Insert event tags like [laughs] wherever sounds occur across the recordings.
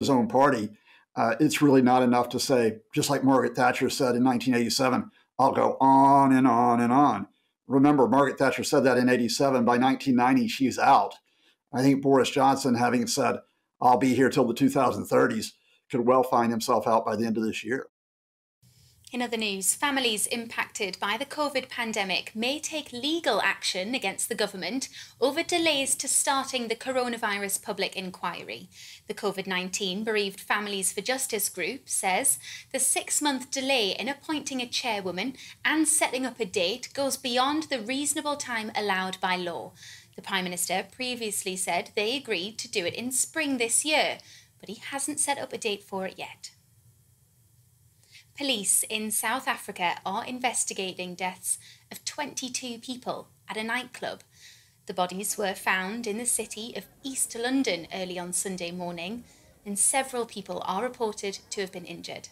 his own party, uh, it's really not enough to say, just like Margaret Thatcher said in 1987, I'll go on and on and on. Remember, Margaret Thatcher said that in 87. By 1990, she's out. I think Boris Johnson, having said, I'll be here till the 2030s, could well find himself out by the end of this year. In other news, families impacted by the COVID pandemic may take legal action against the government over delays to starting the coronavirus public inquiry. The COVID 19 Bereaved Families for Justice group says the six month delay in appointing a chairwoman and setting up a date goes beyond the reasonable time allowed by law. The Prime Minister previously said they agreed to do it in spring this year, but he hasn't set up a date for it yet. Police in South Africa are investigating deaths of 22 people at a nightclub. The bodies were found in the city of East London early on Sunday morning, and several people are reported to have been injured.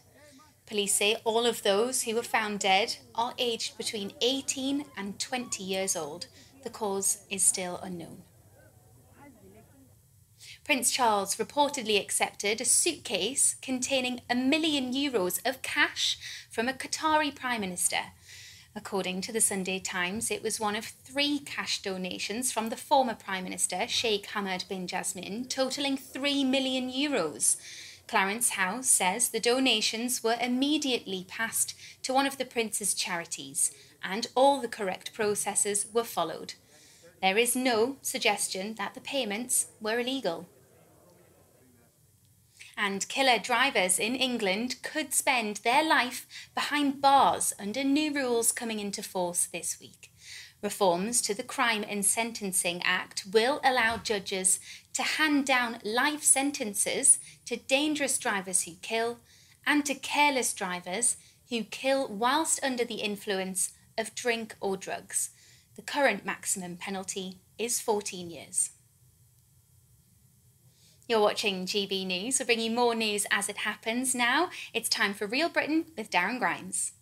Police say all of those who were found dead are aged between 18 and 20 years old. The cause is still unknown. Prince Charles reportedly accepted a suitcase containing a million euros of cash from a Qatari Prime Minister. According to the Sunday Times, it was one of three cash donations from the former Prime Minister, Sheikh Hamad bin Jassim, totaling 3 million euros. Clarence House says the donations were immediately passed to one of the Prince's charities and all the correct processes were followed. There is no suggestion that the payments were illegal and killer drivers in England could spend their life behind bars under new rules coming into force this week. Reforms to the Crime and Sentencing Act will allow judges to hand down life sentences to dangerous drivers who kill and to careless drivers who kill whilst under the influence of drink or drugs. The current maximum penalty is 14 years. You're watching GB News. We'll bring you more news as it happens. Now it's time for Real Britain with Darren Grimes.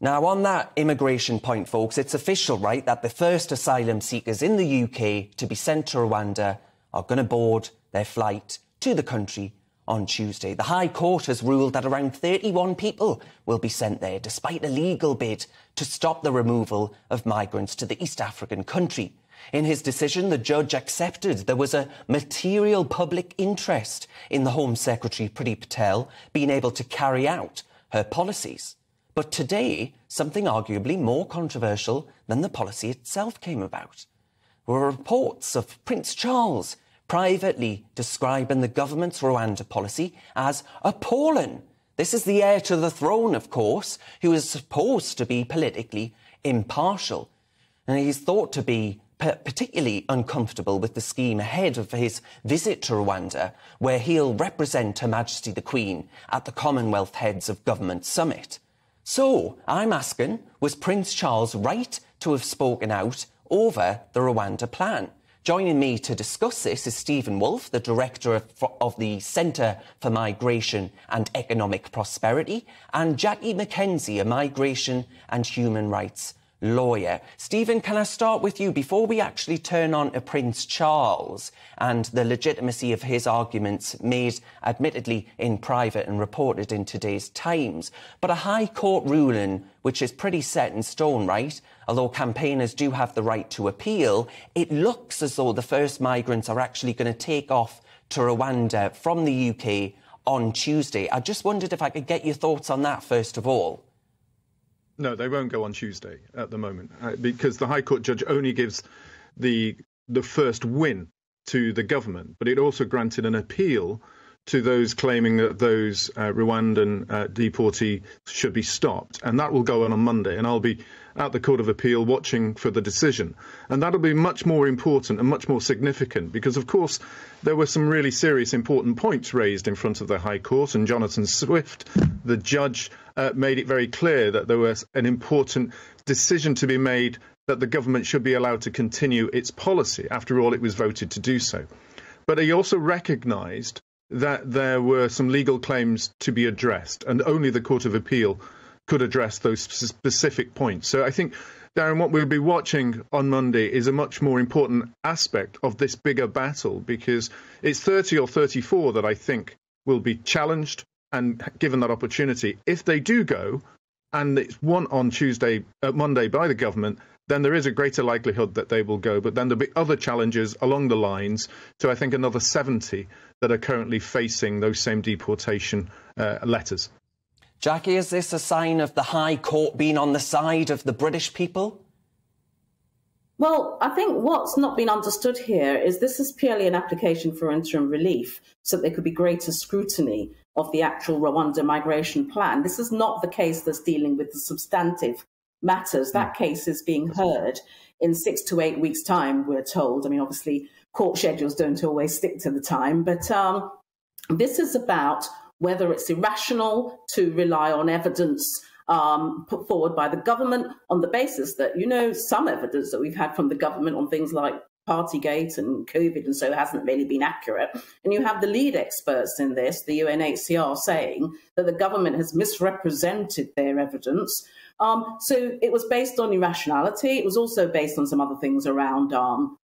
Now, on that immigration point, folks, it's official, right, that the first asylum seekers in the UK to be sent to Rwanda are going to board their flight to the country on Tuesday. The High Court has ruled that around 31 people will be sent there, despite a legal bid to stop the removal of migrants to the East African country. In his decision, the judge accepted there was a material public interest in the Home Secretary Priti Patel being able to carry out her policies. But today, something arguably more controversial than the policy itself came about were reports of Prince Charles privately describing the government's Rwanda policy as appalling. This is the heir to the throne, of course, who is supposed to be politically impartial. And he's thought to be particularly uncomfortable with the scheme ahead of his visit to Rwanda, where he'll represent Her Majesty the Queen at the Commonwealth Heads of Government Summit. So, I'm asking, was Prince Charles right to have spoken out over the Rwanda plan? Joining me to discuss this is Steven Woolfe, the director of, of, the Centre for Migration and Economic Prosperity, and Jackie McKenzie, a migration and human rights lawyer. Steven, can I start with you before we actually turn on to Prince Charles and the legitimacy of his arguments made admittedly in private and reported in today's Times, but a High Court ruling which is pretty set in stone, right? Although campaigners do have the right to appeal, it looks as though the first migrants are actually going to take off to Rwanda from the UK on Tuesday. I just wondered if I could get your thoughts on that first of all. No, they won't go on Tuesday at the moment uh, because the High Court judge only gives the the first win to the government, but it also granted an appeal to those claiming that those uh, Rwandan uh, deportees should be stopped. And that will go on on Monday. And I'll be at the Court of Appeal watching for the decision. And that'll be much more important and much more significant because, of course, there were some really serious, important points raised in front of the High Court. And Jonathan Swift, the judge, uh, made it very clear that there was an important decision to be made that the government should be allowed to continue its policy. After all, it was voted to do so. But he also recognised that there were some legal claims to be addressed, and only the Court of Appeal could address those specific points. So I think, Darren, what we'll be watching on Monday is a much more important aspect of this bigger battle because it's 30 or 34 that I think will be challenged and given that opportunity. If they do go, and it's one on Tuesday, uh, Monday by the government, then there is a greater likelihood that they will go. But then there'll be other challenges along the lines to, I think, another 70 that are currently facing those same deportation uh, letters. Jackie, is this a sign of the High Court being on the side of the British people? Well, I think what's not been understood here is this is purely an application for interim relief so there could be greater scrutiny of the actual Rwanda migration plan. This is not the case that's dealing with the substantive matters. That hmm. case is being heard in six to eight weeks' time, we're told. I mean, obviously, court schedules don't always stick to the time, but um, this is about whether it's irrational to rely on evidence um, put forward by the government on the basis that, you know, some evidence that we've had from the government on things like Partygate and COVID and so hasn't really been accurate. And you have the lead experts in this, the UNHCR, saying that the government has misrepresented their evidence. Um, so it was based on irrationality. It was also based on some other things around um,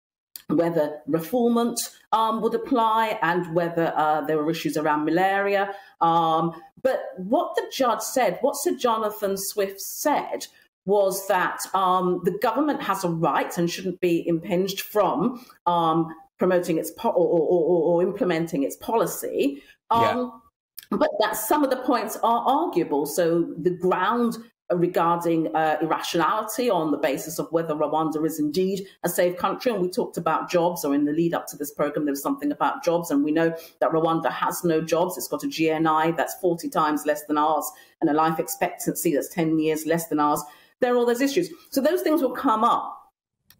whether refoulement um, would apply and whether uh, there were issues around malaria. Um, but what the judge said, what Sir Jonathan Swift said, was that um, the government has a right and shouldn't be impinged from um, promoting its po- or, or, or, implementing its policy. Yeah. Um, but that some of the points are arguable. So the ground regarding uh, irrationality on the basis of whether Rwanda is indeed a safe country. And we talked about jobs, or in the lead up to this program, there was something about jobs. And we know that Rwanda has no jobs. It's got a GNI that's 40 times less than ours and a life expectancy that's 10 years less than ours. There are all those issues. So those things will come up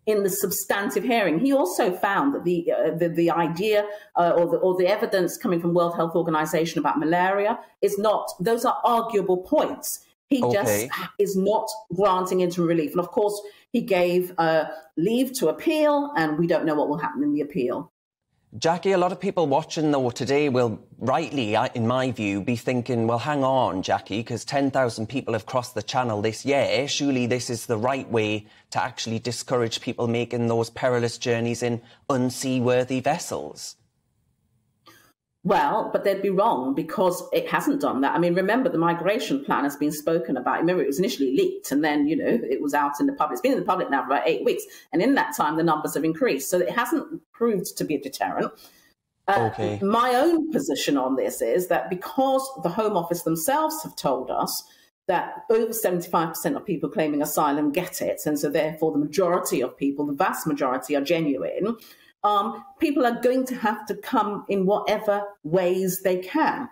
in the substantive hearing. He also found that the uh, the, the, idea uh, or, the, or the evidence coming from World Health Organization about malaria is not, those are arguable points. He okay. just is not granting interim relief. And of course, he gave uh, leave to appeal, and we don't know what will happen in the appeal. Jackie, a lot of people watching though today will rightly, in my view, be thinking, well, hang on, Jackie, because 10,000 people have crossed the channel this year. Surely this is the right way to actually discourage people making those perilous journeys in unseaworthy vessels. Well, but they'd be wrong because it hasn't done that. I mean, remember the migration plan has been spoken about. Remember, it was initially leaked and then, you know, it was out in the public. It's been in the public now for about eight weeks. And in that time, the numbers have increased. So it hasn't proved to be a deterrent. Uh, okay. My own position on this is that because the Home Office themselves have told us that over 75% of people claiming asylum get it, and so therefore the majority of people, the vast majority, are genuine um, people are going to have to come in whatever ways they can.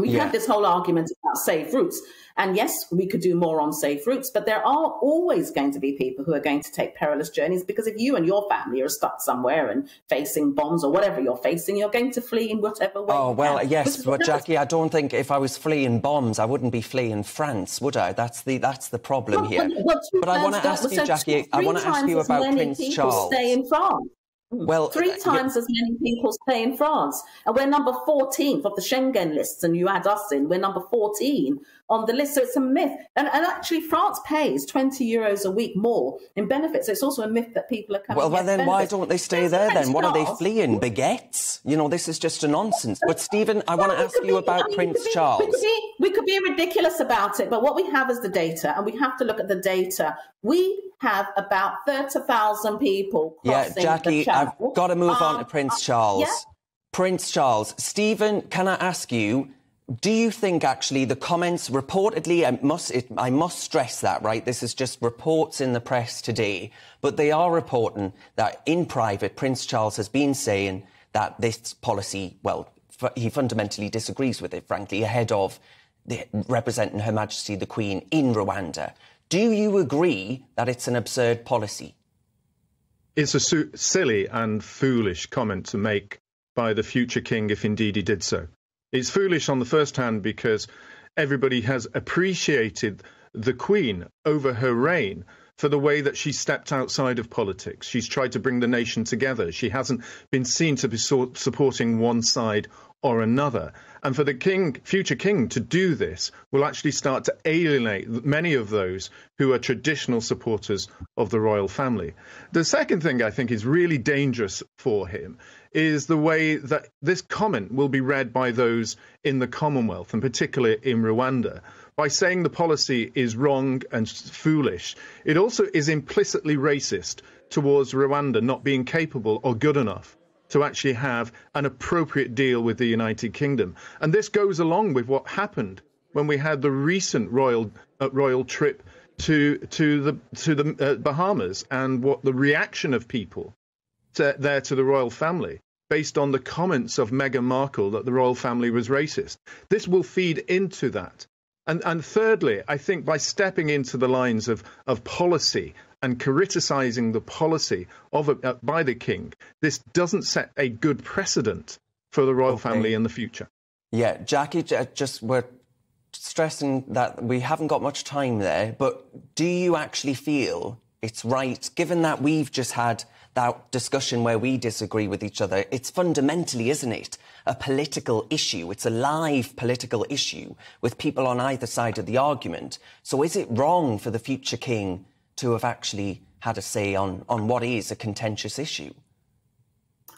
We yeah. had this whole argument about safe routes. And yes, we could do more on safe routes, but there are always going to be people who are going to take perilous journeys because if you and your family are stuck somewhere and facing bombs or whatever you're facing, you're going to flee in whatever way. Oh, well, yes, but Jackie, I don't think if I was fleeing bombs, I wouldn't be fleeing France, would I? That's the that's the problem well, here. Well, but I want to ask you, Jackie, I want to ask you about Prince Charles. Stay in France. Well, three uh, times yeah. as many people stay in France, and we're number 14th of the Schengen lists, and you add us in, we're number 14 on the list. So it's a myth. And, and actually, France pays 20 euros a week more in benefits. So it's also a myth that people are coming. Well, well then benefits. why don't they stay there then? What are they fleeing? Baguettes? You know, this is just a nonsense. But Steven, I well, want to ask you be, about I mean, Prince be, Charles. We could, be, we could be ridiculous about it, but what we have is the data, and we have to look at the data. We have about 30,000 people Yeah, Jackie, I've got to move um, on to um, Prince uh, Charles. Yeah? Prince Charles. Stephen, can I ask you, do you think actually the comments reportedly, I must, it, I must stress that, right? This is just reports in the press today, but they are reporting that in private, Prince Charles has been saying that this policy, well, he fundamentally disagrees with it, frankly, ahead of the, representing Her Majesty the Queen in Rwanda. Do you agree that it's an absurd policy? It's a silly and foolish comment to make by the future king if indeed he did so. It's foolish on the first hand because everybody has appreciated the Queen over her reign for the way that she stepped outside of politics. She's tried to bring the nation together. She hasn't been seen to be so- supporting one side or another. And for the king, future king to do this will actually start to alienate many of those who are traditional supporters of the royal family. The second thing I think is really dangerous for him is the way that this comment will be read by those in the Commonwealth, and particularly in Rwanda. By saying the policy is wrong and foolish, it also is implicitly racist towards Rwanda not being capable or good enough to actually have an appropriate deal with the United Kingdom. And this goes along with what happened when we had the recent royal uh, royal trip to to the to the uh, Bahamas and what the reaction of people to, there to the royal family based on the comments of Meghan Markle that the royal family was racist. This will feed into that. And, and thirdly, I think by stepping into the lines of, of policy and criticizing the policy of uh, by the king, this doesn't set a good precedent for the royal okay. family in the future. Yeah, Jackie, just we're stressing that we haven't got much time there, but do you actually feel it's right, given that we've just had that discussion where we disagree with each other, it's fundamentally, isn't it, a political issue. It's a live political issue with people on either side of the argument. So is it wrong for the future king to have actually had a say on, on what is a contentious issue?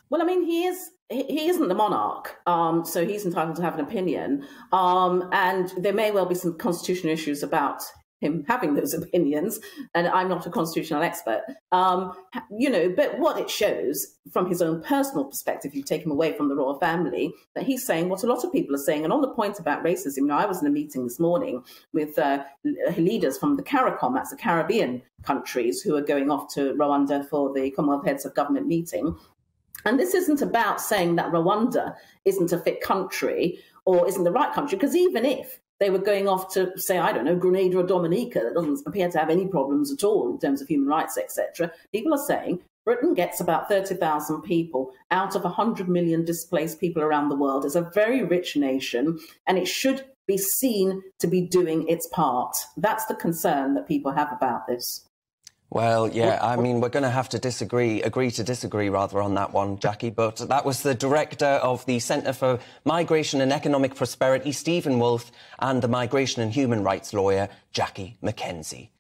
Well, I mean, he is he isn't the monarch, um, so he's entitled to have an opinion. Um, and there may well be some constitutional issues about him having those opinions, and I'm not a constitutional expert, um, you know, but what it shows from his own personal perspective, you take him away from the royal family, that he's saying what a lot of people are saying. And on the point about racism, you know, I was in a meeting this morning with uh, leaders from the CARICOM, that's the Caribbean countries, who are going off to Rwanda for the Commonwealth Heads of Government meeting. And this isn't about saying that Rwanda isn't a fit country or isn't the right country, because even if they were going off to say, I don't know, Grenada or Dominica, that doesn't appear to have any problems at all in terms of human rights, etc. People are saying Britain gets about 30,000 people out of 100 million displaced people around the world. It's a very rich nation, and it should be seen to be doing its part. That's the concern that people have about this. Well, yeah, I mean, we're going to have to disagree, agree to disagree rather on that one, Jackie. But that was the director of the Centre for Migration and Economic Prosperity, Steven Woolfe, and the migration and human rights lawyer, Jackie McKenzie.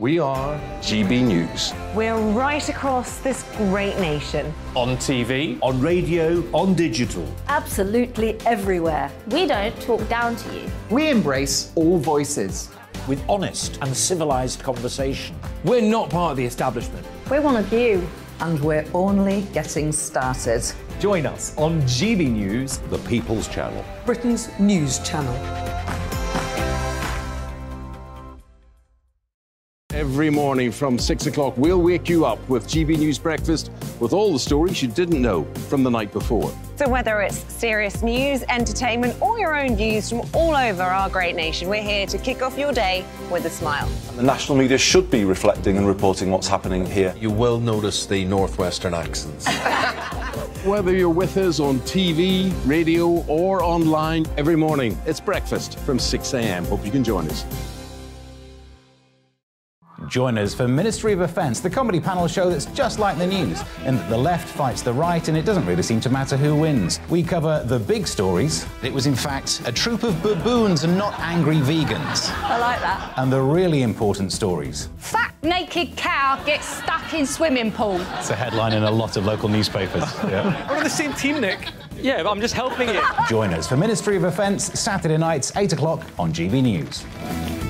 We are GB News. We're right across this great nation. On TV, on radio, on digital. Absolutely everywhere. We don't talk down to you. We embrace all voices. With honest and civilised conversation. We're not part of the establishment. We're one of you. And we're only getting started. Join us on GB News, the People's Channel, Britain's news channel. Every morning from 6 o'clock, we'll wake you up with GB News Breakfast with all the stories you didn't know from the night before. So, whether it's serious news, entertainment, or your own views from all over our great nation, we're here to kick off your day with a smile. And the national media should be reflecting and reporting what's happening here. You will notice the Northwestern accents. [laughs] Whether you're with us on TV, radio, or online, every morning, it's breakfast from 6 a.m. Hope you can join us. Join us for Ministry of Offence, the comedy panel show that's just like the news, in that the left fights the right and it doesn't really seem to matter who wins. We cover the big stories. It was, in fact, a troop of baboons and not angry vegans. I like that. And the really important stories. Fat naked cow gets stuck in swimming pool. It's a headline in a lot of local newspapers. [laughs] yeah. We're on the same team, Nick. Yeah, but I'm just helping you. Join us for Ministry of Offence, Saturday nights, 8 o'clock on GB News.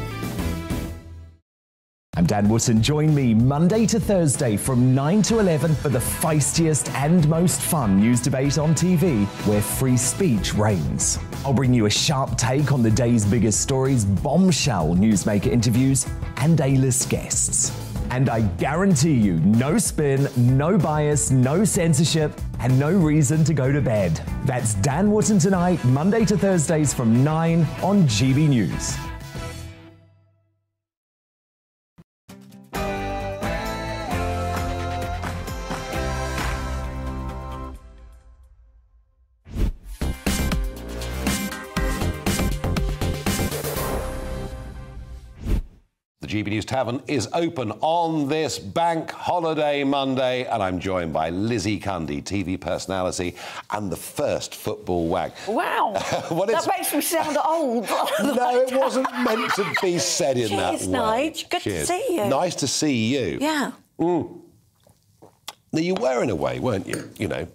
I'm Dan Wootton. Join me Monday to Thursday from 9 to 11 for the feistiest and most fun news debate on TV where free speech reigns. I'll bring you a sharp take on the day's biggest stories, bombshell newsmaker interviews, and A-list guests. And I guarantee you, no spin, no bias, no censorship, and no reason to go to bed. That's Dan Wootton tonight, Monday to Thursdays from 9 on GB News. GB News Tavern is open on this bank holiday Monday, and I'm joined by Lizzie Cundy, TV personality and the first football wag. Wow, [laughs] that makes me sound old. [laughs] no, it wasn't meant to be said in Cheers, that way. Nige. Good Cheers. to see you. Nice to see you. Yeah. Mm. Now, you were in a way, weren't you? You know,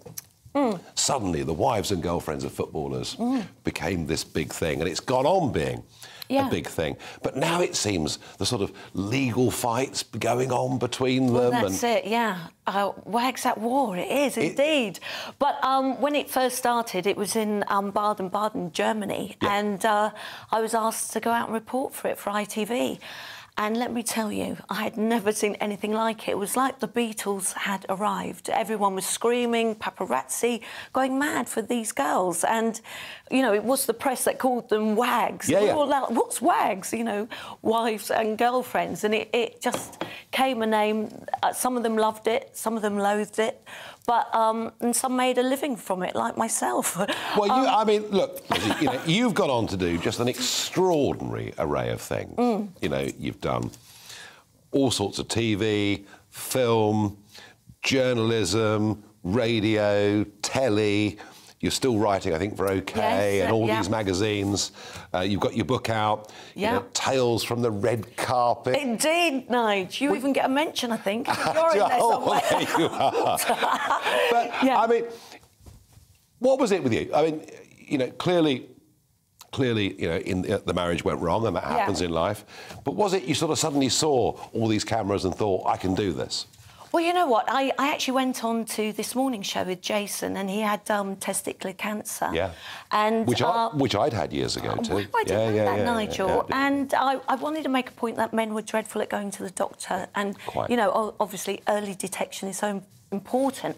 Mm. suddenly the wives and girlfriends of footballers Mm. became this big thing, and it's gone on being Yeah. a big thing. But now it seems the sort of legal fights going on between Well, them. that's and it, yeah. Uh, wags at war, it is indeed. But um, when it first started, it was in um, Baden-Baden, Germany, and uh, I was asked to go out and report for it for ITV. And let me tell you, I had never seen anything like it. It was like the Beatles had arrived. Everyone was screaming, paparazzi, going mad for these girls. And, you know, it was the press that called them wags. Yeah, yeah. all like, What's wags? You know, wives and girlfriends. And it, it just came a name. Uh, some of them loved it, some of them loathed it. But um, and some made a living from it, like myself. [laughs] Well, you, Um, I mean, look, you know, you've gone on to do just an extraordinary array of things. Mm. You know, you've done all sorts of TV, film, journalism, radio, telly. You're still writing, I think, for OK Yes, and all yeah. these magazines. Uh, you've got your book out. you know, Tales from the Red Carpet. Indeed, Nige. You even get a mention, I think. [laughs] You're in there Oh, there you are. [laughs] but I mean, what was it with you? I mean, you know, clearly, clearly, you know, in uh, the marriage went wrong, and that Yeah. happens in life. But was it you sort of suddenly saw all these cameras and thought, I can do this? Well, you know what? I, I actually went on to this morning show with Jason, and he had um, testicular cancer. Yeah. And Which, uh, I, which I'd had years ago too. I didn't yeah, know yeah, that, yeah, Nigel. And I, I wanted to make a point that men were dreadful at going to the doctor. And, Quite. you know, obviously early detection is so im- important.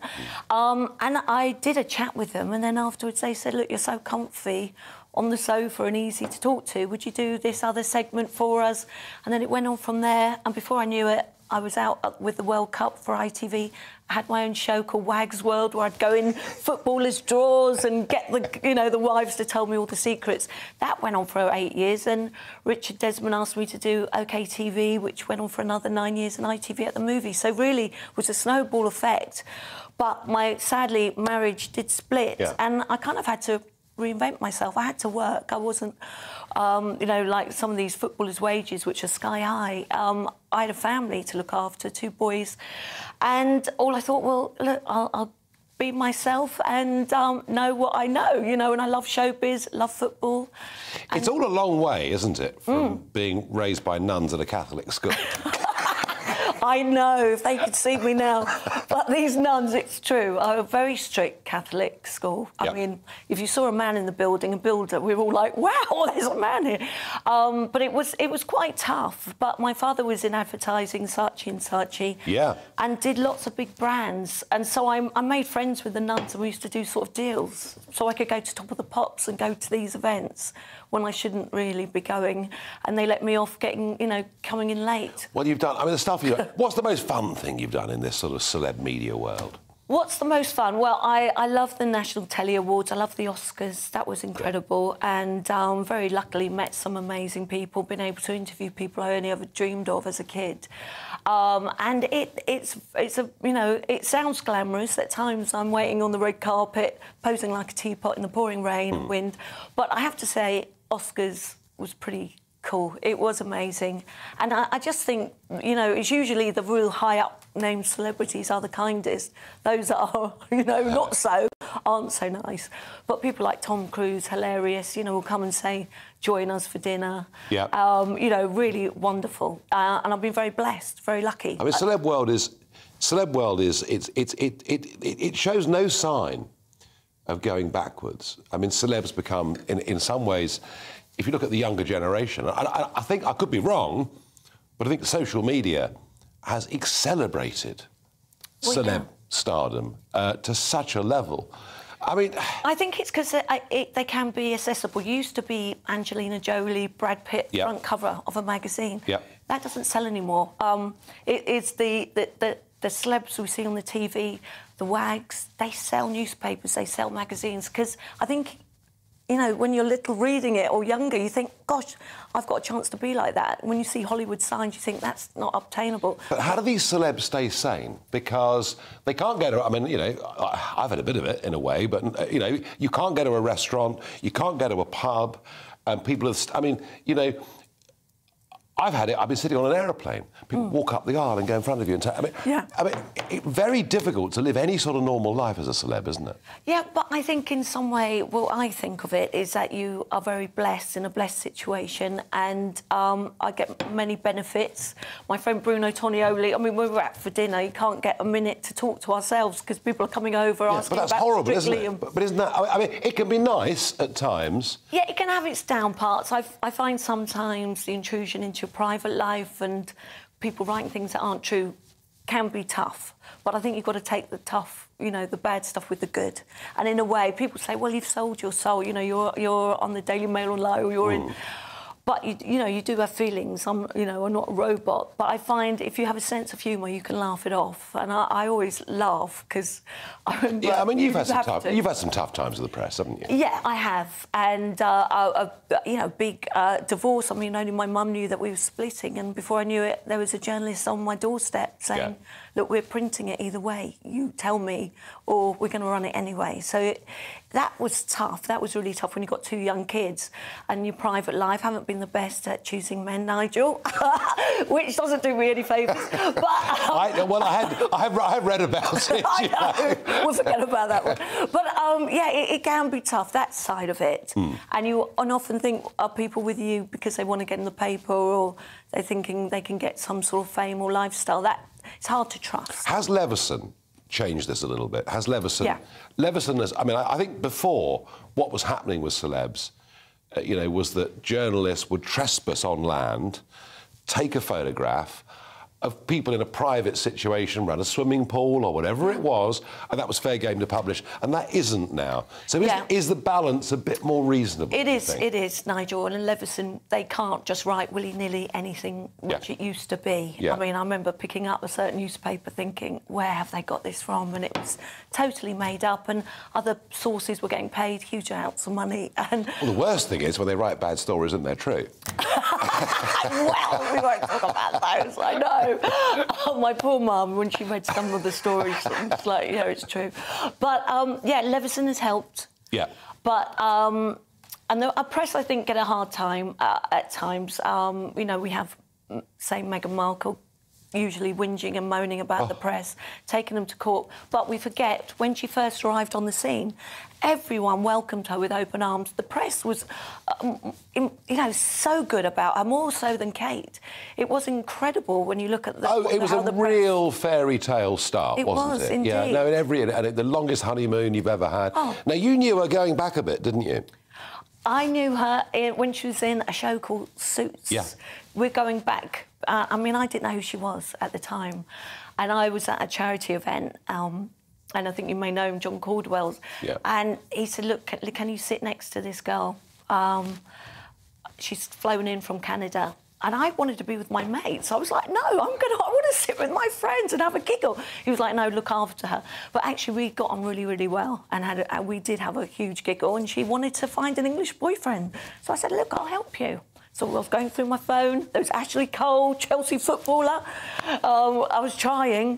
Um, and I did a chat with them, and then afterwards they said, look, you're so comfy on the sofa and easy to talk to. Would you do this other segment for us? And then it went on from there. And before I knew it, I was out uh, with the World Cup for ITV. I had my own show called Wags World, where I'd go in footballers' drawers and get the, you know, the wives to tell me all the secrets. That went on for eight years, and Richard Desmond asked me to do OK TV, which went on for another nine years, and ITV at the movie. So really, it was a snowball effect. But my sadly marriage did split, Yeah. and I kind of had to reinvent myself. I had to work. I wasn't, um, you know, like some of these footballers' wages, which are sky high. Um, I had a family to look after, two boys, and all I thought, well, look, I'll, I'll be myself and um, know what I know, you know. And I love showbiz, love football. It's all a long way, isn't it, from Mm. being raised by nuns at a Catholic school? [laughs] I know, if they could see me now. But these nuns, it's true, are a very strict Catholic school. I Yep. mean, if you saw a man in the building, a builder, we were all like, wow, [laughs] there's a man here. Um, but it was, it was quite tough. But my father was in advertising, Saatchi and Saatchi. Yeah. And did lots of big brands. And so I, I made friends with the nuns and we used to do sort of deals. So I could go to Top of the Pops and go to these events when I shouldn't really be going. And they let me off getting, you know, coming in late. Well, you've done. I mean, the stuff you. [laughs] What's the most fun thing you've done in this sort of celeb media world? What's the most fun? Well, I, I love the National Telly Awards. I love the Oscars. That was incredible. And um, very luckily met some amazing people, been able to interview people I only ever dreamed of as a kid. Um, and it, it's, it's a, you know, it sounds glamorous. At times I'm waiting on the red carpet, posing like a teapot in the pouring rain and wind. But I have to say, Oscars was pretty cool. It was amazing. And I, I just think, you know, it's usually the real high up named celebrities are the kindest. Those that are, [laughs] you know, not so aren't so nice. But people like Tom Cruise, hilarious, you know, will come and say, join us for dinner. Yeah. Um, you know, really wonderful. Uh, and I've been very blessed, very lucky. I mean, celeb world is. Celeb world is. It's. It's. It. It. It, it shows no sign of going backwards. I mean, celebs become, in, in some ways, if you look at the younger generation, I, I, I think I could be wrong, But I think social media has accelerated Well, celeb yeah. stardom uh, to such a level. I mean, I think it's because they can be accessible. Used to be Angelina Jolie, Brad Pitt, Yeah. front cover of a magazine. Yeah. That doesn't sell anymore. Um, it, it's the, the, the, the celebs we see on the TV, the wags, they sell newspapers, they sell magazines. Because I think, you know, when you're little reading it or younger, you think, gosh, I've got a chance to be like that. When you see Hollywood signs, you think that's not obtainable. But how do these celebs stay sane? Because they can't go to, I mean, you know, I've had a bit of it in a way, but, uh, you know, you can't go to a restaurant, you can't go to a pub, and people have, I mean, you know, I've had it, I've been sitting on an aeroplane. People walk up the aisle and go in front of you and take, I mean. Yeah. I mean, it, very difficult to live any sort of normal life as a celeb, isn't it? Yeah, but I think in some way, what I think of it is that you are very blessed in a blessed situation, and um, I get many benefits. My friend Bruno Tonioli, I mean, we were out for dinner. You can't get a minute to talk to ourselves because people are coming over Yeah, asking but that's about horrible, isn't it? and- But, but isn't that, I I mean, it can be nice at times. Yeah, it can have its down parts. I, I find sometimes the intrusion into your private life and people writing things that aren't true can be tough. But I think you've got to take the tough, you know, the bad stuff with the good. And in a way, people say, well, you've sold your soul. You know, you're, you're on the Daily Mail online or you're in... Mm. But, you, you know, you do have feelings. I'm, you know, I'm not a robot. But I find if you have a sense of humour, you can laugh it off. And I, I always laugh because I remember... Yeah, I mean, you've had some tough, to. you've had some tough times with the press, haven't you? Yeah, I have, and uh, a, a you know big uh, divorce. I mean, only my mum knew that we were splitting, and before I knew it, there was a journalist on my doorstep saying, "Look, we're printing it either way. You tell me, or we're going to run it anyway." So it, that was tough. That was really tough when you've got two young kids, and your private life haven't been the best at choosing men, Nigel, [laughs] which doesn't do me any favours. [laughs] But um, I, well, I had, I have, I read about [laughs] it. I know. we'll forget about that one. But um, yeah, it, it can be tough, that side of it. Hmm. And you and often think, are people with you because they want to get in the paper or they're thinking they can get some sort of fame or lifestyle? That It's hard to trust. Has Leveson changed this a little bit? Has Leveson? Yeah. Leveson has. I mean, I, I think before what was happening with celebs, uh, you know, was that journalists would trespass on land, take a photograph of people in a private situation, around a swimming pool or whatever it mm. was, and that was fair game to publish. And that isn't now. So is, Yeah. is the balance a bit more reasonable? It is, it is, Nigel. And Leveson, they can't just write willy nilly anything which Yeah. it used to be. Yeah. I mean, I remember picking up a certain newspaper thinking, where have they got this from? And it was totally made up, and other sources were getting paid huge amounts of money. And Well, the worst thing is when they write bad stories and they're true. [laughs] well, we won't talk about those, I know. [laughs] Oh, my poor mum, when she read some of the stories, it's like, yeah, it's true. But um, yeah, Leveson has helped. Yeah. But um, and the press, I think, get a hard time uh, at times. Um, you know, we have, mm, say, Meghan Markle usually whinging and moaning about the press, taking them to court. But we forget when she first arrived on the scene, everyone welcomed her with open arms. The press was, um, you know, so good about her, more so than Kate. It was incredible when you look at the. Oh, it was a press- real fairy tale start, It wasn't was, it? Yeah, indeed. no, in every and the longest honeymoon you've ever had. Oh. Now you knew her going back a bit, didn't you? I knew her in, when she was in a show called Suits. Yeah. We're going back. Uh, I mean, I didn't know who she was at the time. And I was at a charity event, um, and I think you may know him, John Caudwell's. Yeah. And he said, Look, can, can you sit next to this girl? Um, she's flown in from Canada. And I wanted to be with my mates. I was like, no, I'm gonna, I want to [laughs] sit with my friends and have a giggle. He was like, no, look after her. But actually, we got on really, really well, and had, a, we did have a huge giggle. And she wanted to find an English boyfriend, so I said, look, I'll help you. So I was going through my phone. There was Ashley Cole, Chelsea footballer. Um, I was trying,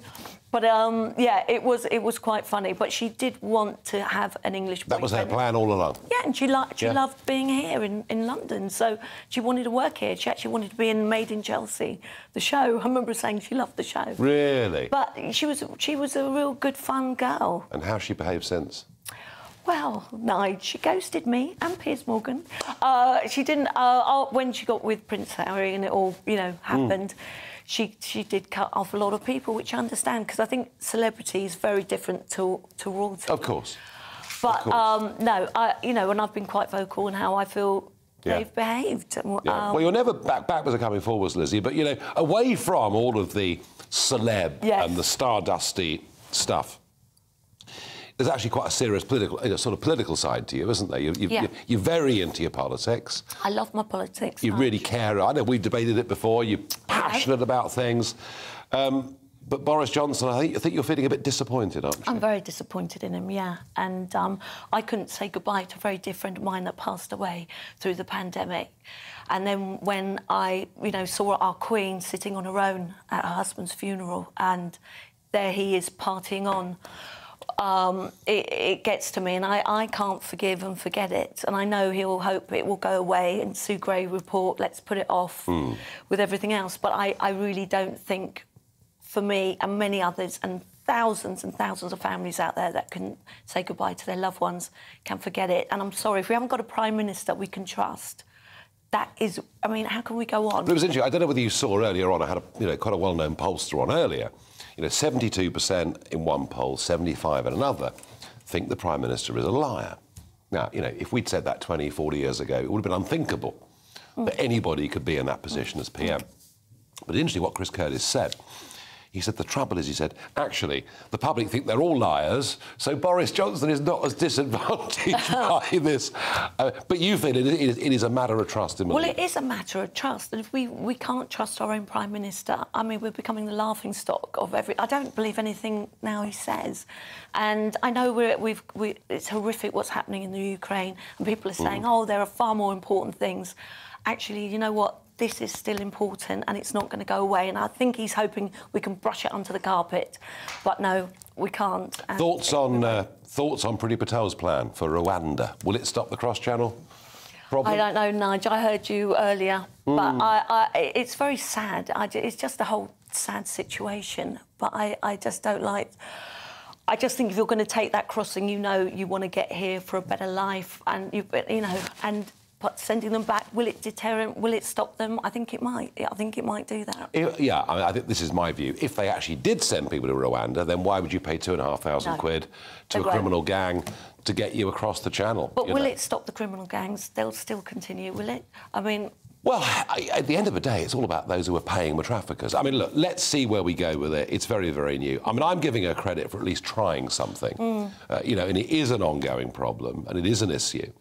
but um, yeah, it was it was quite funny. But she did want to have an English boyfriend. That was her plan all along. Yeah, and she, li- she Yeah. loved being here in, in London, so she wanted to work here. She actually wanted to be in Made in Chelsea, the show. [laughs] I remember saying she loved the show. Really? But she was she was a real good, fun girl. And how she behaved since? Well, no, she ghosted me and Piers Morgan. Uh, she didn't. Uh, uh, when she got with Prince Harry and it all, you know, happened. She, she did cut off a lot of people, which I understand because I think celebrity is very different to to royalty. Of course. But course. um, no, I, you know, and I've been quite vocal on how I feel yeah. they've behaved. Yeah. Um, well, you're never back, backwards are coming forwards, Lizzie, but, you know, away from all of the celeb yes. and the stardusty stuff, there's actually quite a serious political, you know, sort of political side to you, isn't there? You, you, yeah. You're very into your politics. I love my politics. You really care. I know we've debated it before. You're passionate okay. about things. Um, but Boris Johnson, I think, I think, you're feeling a bit disappointed, aren't you? I'm very disappointed in him, yeah. And um, I couldn't say goodbye to a very dear friend of mine that passed away through the pandemic. And then when I, you know, saw our Queen sitting on her own at her husband's funeral, and there he is partying on, um, it, it, gets to me, and I, I can't forgive and forget it. And I know he'll hope it will go away. And Sue Gray report, let's put it off mm. with everything else. But I, I really don't think for me and many others and thousands and thousands of families out there that can say goodbye to their loved ones can forget it. And I'm sorry, if we haven't got a Prime Minister we can trust, that is, I mean, how can we go on? But it was interesting. I don't know whether you saw earlier on, I had a, you know, quite a well-known pollster on earlier. You know, 72% in one poll, 75 in another, think the Prime Minister is a liar. Now, you know, if we'd said that 20, 40 years ago, it would have been unthinkable mm. that anybody could be in that position as PM. But interestingly, what Chris Curtis said he said, the trouble is, he said, actually, the public think they're all liars, so Boris Johnson is not as disadvantaged [laughs] by this. Uh, but you feel it, it, it is a matter of trust, in Well, it is a matter of trust. And if we, we can't trust our own Prime Minister, I mean, we're becoming the laughing stock of every... I don't believe anything now he says. And I know we're, we've, we, it's horrific what's happening in the Ukraine, and people are saying, mm. oh, there are far more important things. Actually, you know what? This is still important and it's not going to go away. And I think he's hoping we can brush it under the carpet. But no, we can't. Thoughts on, uh, thoughts on Priti Patel's plan for Rwanda? Will it stop the cross-channel? Problem? I don't know, Nigel. I heard you earlier, mm. but. I, I, it's very sad. I, it's just a whole sad situation. But I, I just don't like. I just think if you're going to take that crossing, you know you want to get here for a better life, and you, you know, and but sending them back, will it deter them? Will it stop them? I think it might. I think it might do that. yeah, I, mean, I, think this is my view. If they actually did send people to Rwanda, then why would you pay two and a half thousand no. quid to a criminal gang to get you across the channel? But will know? it stop the criminal gangs? They'll still continue, will it? I mean, well, at the end of the day, it's all about those who are paying the traffickers. I mean, look, let's see where we go with it. It's very, very new. I mean, I'm giving her credit for at least trying something. Mm. Uh, you know, and it is an ongoing problem and it is an issue.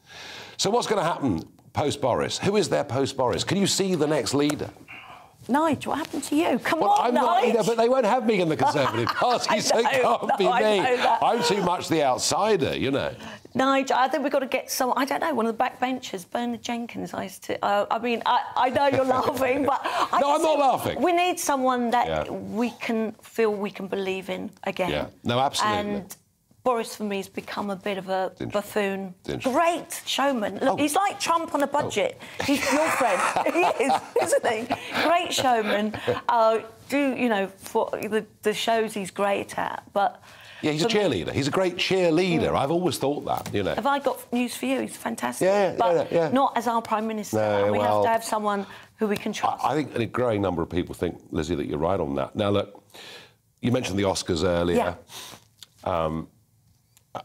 So what's going to happen post Boris? Who is there post Boris? Can you see the next leader? Nigel, what happened to you? Come well, on, I'm Nigel. Not, but they won't have me in the [laughs] Conservative Party, so it can't no, be me. I'm too much the outsider, you know. Nigel, I think we've got to get some, I don't know, one of the backbenchers, Bernard Jenkins. I used to, uh, I mean, I, I know you're [laughs] laughing, but... I no, I'm not laughing. We need someone that yeah. we can feel we can believe in again. Yeah, no, absolutely. And Boris for me has become a bit of a buffoon. Great showman. Look, oh. he's like Trump on a budget. Oh. He's your friend. [laughs] he is, isn't he? Great showman. Uh, do you know for the, the shows he's great at, but. Yeah, he's a cheerleader. He's a great cheerleader. I've always thought that, you know. Have I got news for you? He's fantastic. Yeah, but yeah, yeah. not as our Prime Minister. No, we well, have to have someone who we can trust. I, I think a growing number of people think, Lizzie, that you're right on that. Now, look, you mentioned the Oscars earlier. Yeah. Um,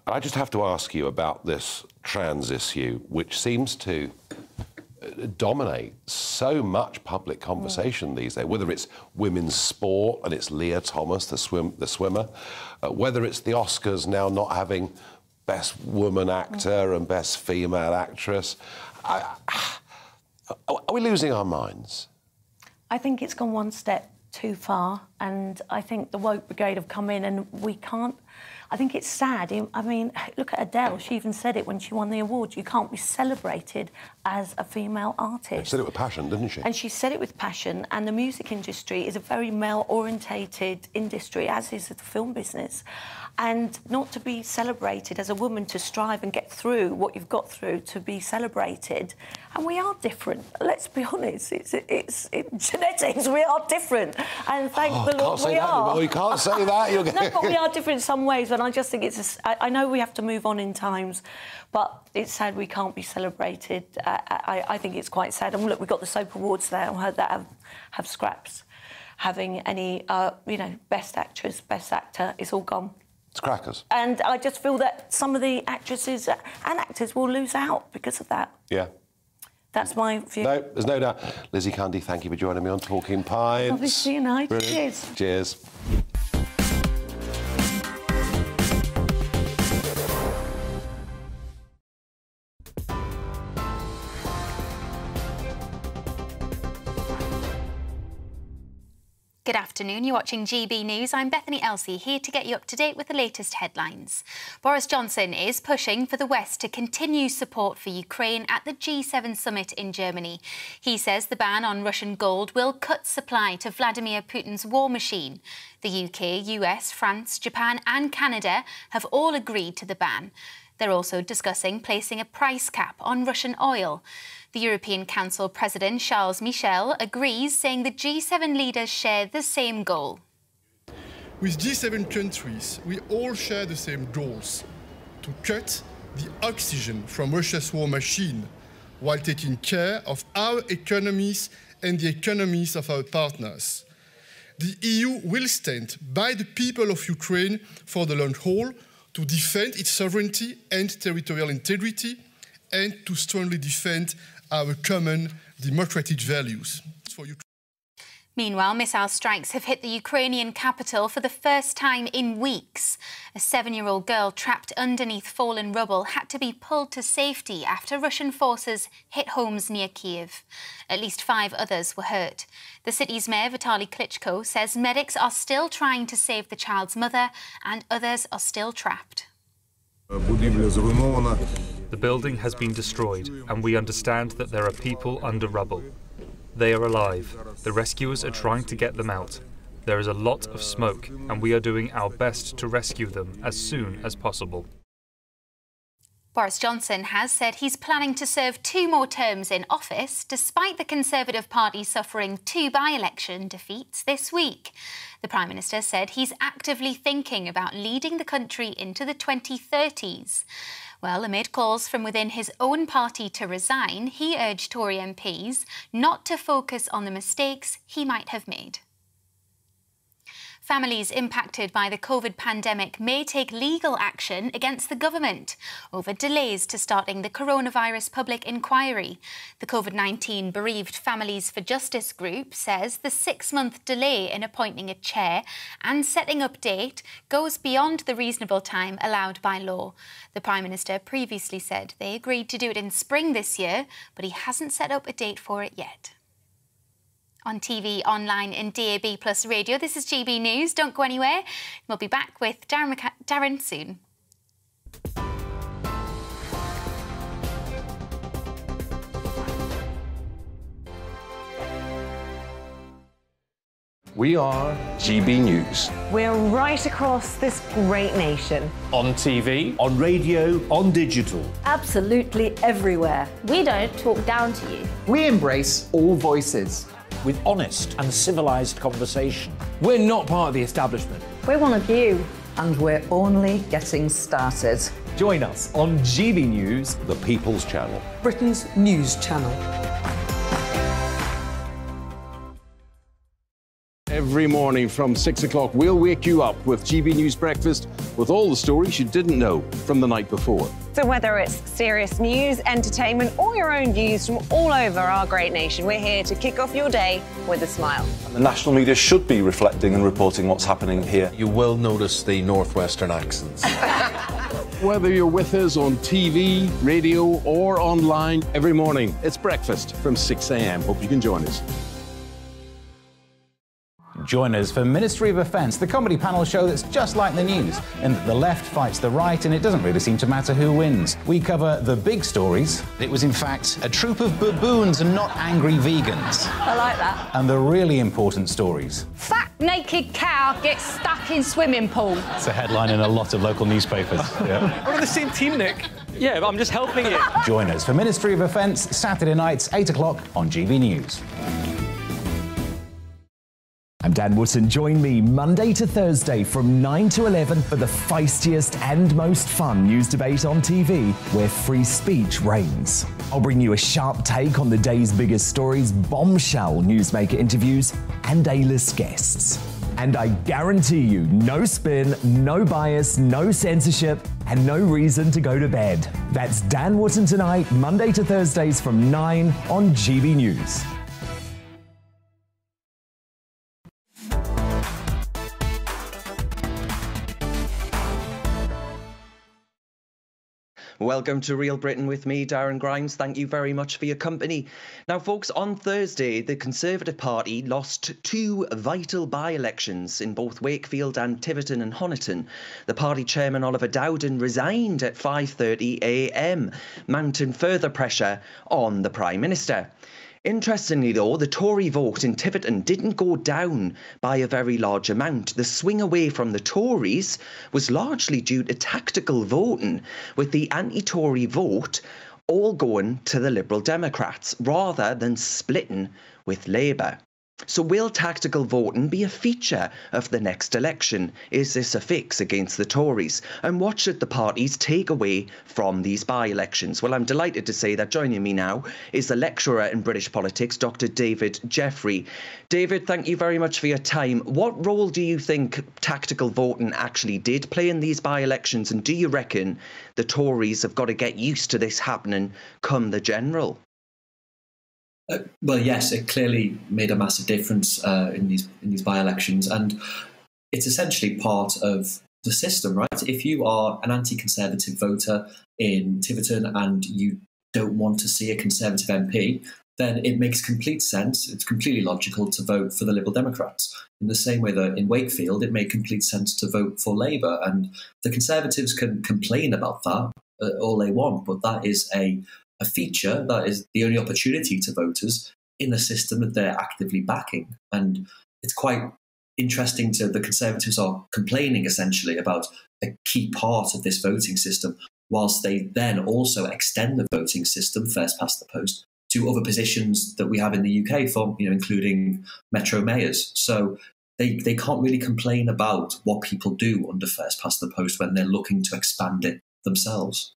I just have to ask you about this trans issue, which seems to uh, dominate so much public conversation these days, whether it's women's sport and it's Lia Thomas, the, swim, the swimmer, uh, whether it's the Oscars now not having Best Woman Actor and Best Female Actress. I, are we losing our minds? I think it's gone one step too far, and I think the woke brigade have come in, and we can't I think it's sad. I mean, look at Adele. She even said it when she won the award. You can't be celebrated as a female artist. She said it with passion, didn't she? And she said it with passion. And the music industry is a very male-orientated industry, as is the film business and not to be celebrated as a woman to strive and get through what you've got through to be celebrated. And we are different. Let's be [laughs] honest. It's it's, it's [laughs] genetics. We are different, and thank oh, the Lord we that, are. You can't say [laughs] that. You're no, but we are different in some ways, and I just think it's. A, I, I know we have to move on in times, but it's sad we can't be celebrated. Uh, I, I think it's quite sad. And look, we've got the soap awards heard that have, have scraps having any, uh, you know, best actress, best actor, it's all gone. It's crackers. And I just feel that some of the actresses and actors will lose out because of that. Yeah. That's my view. No, there's no doubt. Lizzie Cundy, thank you for joining me on Talking Pints. Lovely to see you, Cheers. Cheers. Good afternoon. You're watching GB News. I'm Bethany Elsey, here to get you up to date with the latest headlines. Boris Johnson is pushing for the West to continue support for Ukraine at the G7 summit in Germany. He says the ban on Russian gold will cut supply to Vladimir Putin's war machine. The UK, US, France, Japan, and Canada have all agreed to the ban. They're also discussing placing a price cap on Russian oil. The European Council President Charles Michel agrees, saying the G7 leaders share the same goal. With G7 countries, we all share the same goals to cut the oxygen from Russia's war machine while taking care of our economies and the economies of our partners. The EU will stand by the people of Ukraine for the long haul to defend its sovereignty and territorial integrity and to strongly defend our common democratic values. Meanwhile, missile strikes have hit the Ukrainian capital for the first time in weeks. A seven year old girl trapped underneath fallen rubble had to be pulled to safety after Russian forces hit homes near Kiev. At least five others were hurt. The city's mayor, Vitaly Klitschko, says medics are still trying to save the child's mother and others are still trapped. The building has been destroyed, and we understand that there are people under rubble. They are alive. The rescuers are trying to get them out. There is a lot of smoke, and we are doing our best to rescue them as soon as possible. Boris Johnson has said he's planning to serve two more terms in office, despite the Conservative Party suffering two by election defeats this week. The Prime Minister said he's actively thinking about leading the country into the 2030s. Well, amid calls from within his own party to resign, he urged Tory MPs not to focus on the mistakes he might have made. Families impacted by the COVID pandemic may take legal action against the government over delays to starting the coronavirus public inquiry. The COVID 19 Bereaved Families for Justice group says the six month delay in appointing a chair and setting up date goes beyond the reasonable time allowed by law. The Prime Minister previously said they agreed to do it in spring this year, but he hasn't set up a date for it yet on TV, online and DAB Plus radio. This is GB News. Don't go anywhere. We'll be back with Darren, McC Darren soon. We are GB News. We're right across this great nation. On TV, on radio, on digital. Absolutely everywhere. We don't talk down to you. We embrace all voices with honest and civilised conversation. We're not part of the establishment. We're one of you. And we're only getting started. Join us on GB News, the People's Channel, Britain's news channel. Every morning from 6 o'clock, we'll wake you up with GB News Breakfast with all the stories you didn't know from the night before. So, whether it's serious news, entertainment, or your own views from all over our great nation, we're here to kick off your day with a smile. And the national media should be reflecting and reporting what's happening here. You will notice the northwestern accents. [laughs] Whether you're with us on TV, radio, or online, every morning, it's breakfast from 6 a.m. Hope you can join us. Join us for Ministry of Offence, the comedy panel show that's just like the news, and the left fights the right and it doesn't really seem to matter who wins. We cover the big stories. It was, in fact, a troop of baboons and not angry vegans. I like that. And the really important stories. Fat naked cow gets stuck in swimming pool. It's a headline in a lot of local newspapers. [laughs] Yeah. We're on the same team, Nick. Yeah, but I'm just helping you. Join us for Ministry of Offence, Saturday nights, 8 o'clock on GB News. I'm Dan Wootton. Join me Monday to Thursday from 9 to 11 for the feistiest and most fun news debate on TV where free speech reigns. I'll bring you a sharp take on the day's biggest stories, bombshell newsmaker interviews, and A-list guests. And I guarantee you, no spin, no bias, no censorship, and no reason to go to bed. That's Dan Wootton Tonight, Monday to Thursdays from 9 on GB News. Welcome to Real Britain with me, Darren Grimes. Thank you very much for your company. Now, folks, on Thursday, the Conservative Party lost two vital by elections in both Wakefield and Tiverton and Honiton. The party chairman, Oliver Dowden, resigned at 5.30am, mounting further pressure on the Prime Minister. Interestingly, though, the Tory vote in Tiverton didn't go down by a very large amount. The swing away from the Tories was largely due to tactical voting, with the anti Tory vote all going to the Liberal Democrats rather than splitting with Labour. So, will tactical voting be a feature of the next election? Is this a fix against the Tories? And what should the parties take away from these by elections? Well, I'm delighted to say that joining me now is the lecturer in British politics, Dr. David Jeffrey. David, thank you very much for your time. What role do you think tactical voting actually did play in these by elections? And do you reckon the Tories have got to get used to this happening come the general? Uh, well, yes, it clearly made a massive difference uh, in these in these by-elections, and it's essentially part of the system, right? If you are an anti-conservative voter in Tiverton and you don't want to see a Conservative MP, then it makes complete sense. It's completely logical to vote for the Liberal Democrats. In the same way that in Wakefield, it made complete sense to vote for Labour, and the Conservatives can complain about that uh, all they want, but that is a a feature that is the only opportunity to voters in a system that they're actively backing. And it's quite interesting to the Conservatives are complaining essentially about a key part of this voting system, whilst they then also extend the voting system, first past the post, to other positions that we have in the UK, for you know, including metro mayors. So they, they can't really complain about what people do under first past the post when they're looking to expand it themselves.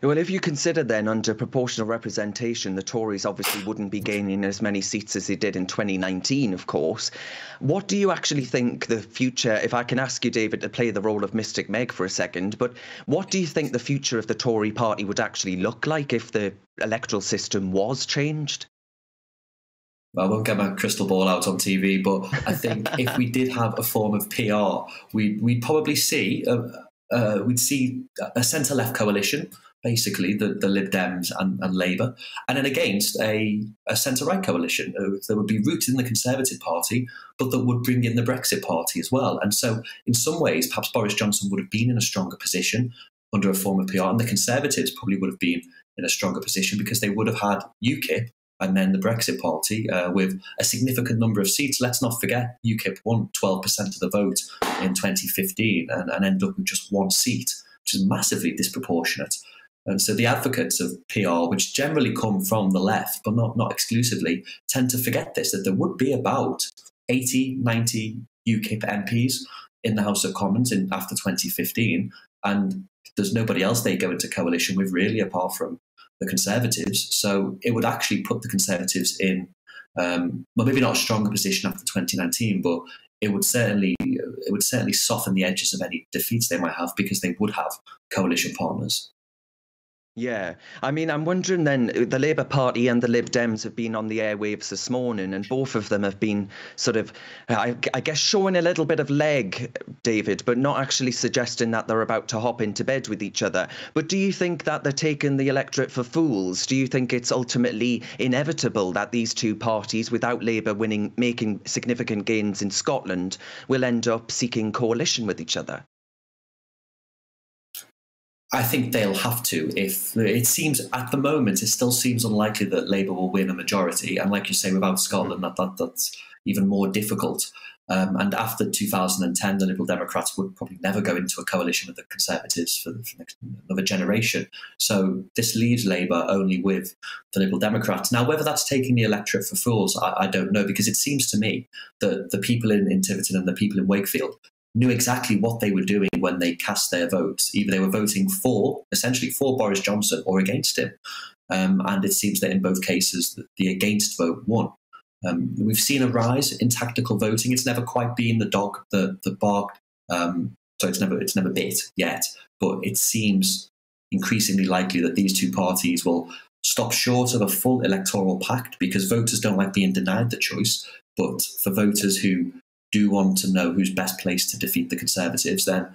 Well, if you consider then under proportional representation, the Tories obviously wouldn't be gaining as many seats as they did in 2019, of course. What do you actually think the future, if I can ask you, David, to play the role of Mystic Meg for a second, but what do you think the future of the Tory party would actually look like if the electoral system was changed? Well, I won't get my crystal ball out on TV, but I think [laughs] if we did have a form of PR, we, we'd probably see. Uh, uh, we'd see a centre left coalition basically the, the Lib Dems and, and Labour, and then against a, a centre right coalition uh, that would be rooted in the Conservative Party, but that would bring in the Brexit Party as well. And so, in some ways, perhaps Boris Johnson would have been in a stronger position under a form of PR, and the Conservatives probably would have been in a stronger position because they would have had UKIP and then the Brexit Party uh, with a significant number of seats. Let's not forget UKIP won 12% of the vote in 2015 and, and ended up with just one seat, which is massively disproportionate. And so the advocates of PR, which generally come from the left, but not, not exclusively, tend to forget this that there would be about 80, 90 UKIP MPs in the House of Commons in, after 2015. And there's nobody else they go into coalition with, really, apart from the Conservatives. So it would actually put the Conservatives in, um, well, maybe not a stronger position after 2019, but it would certainly it would certainly soften the edges of any defeats they might have because they would have coalition partners. Yeah, I mean, I'm wondering then uh, the Labour Party and the Lib Dems have been on the airwaves this morning, and both of them have been sort of, I, I, guess, showing a little bit of leg, David, but not actually suggesting that they're about to hop into bed with each other. But do you think that they're taking the electorate for fools? Do you think it's ultimately inevitable that these two parties, without Labour winning, making significant gains in Scotland, will end up seeking coalition with each other? I think they'll have to. If it seems at the moment, it still seems unlikely that Labour will win a majority, and like you say, without Scotland, that, that that's even more difficult. Um, and after 2010, the Liberal Democrats would probably never go into a coalition with the Conservatives for, for another generation. So this leaves Labour only with the Liberal Democrats. Now, whether that's taking the electorate for fools, I, I don't know, because it seems to me that the people in, in Tiverton and the people in Wakefield knew exactly what they were doing when they cast their votes. Either they were voting for, essentially, for Boris Johnson or against him. Um, and it seems that in both cases, the against vote won. Um, we've seen a rise in tactical voting. It's never quite been the dog that, that barked um, so it's never it's never bit yet. But it seems increasingly likely that these two parties will stop short of a full electoral pact because voters don't like being denied the choice. But for voters who do want to know who's best placed to defeat the Conservatives, then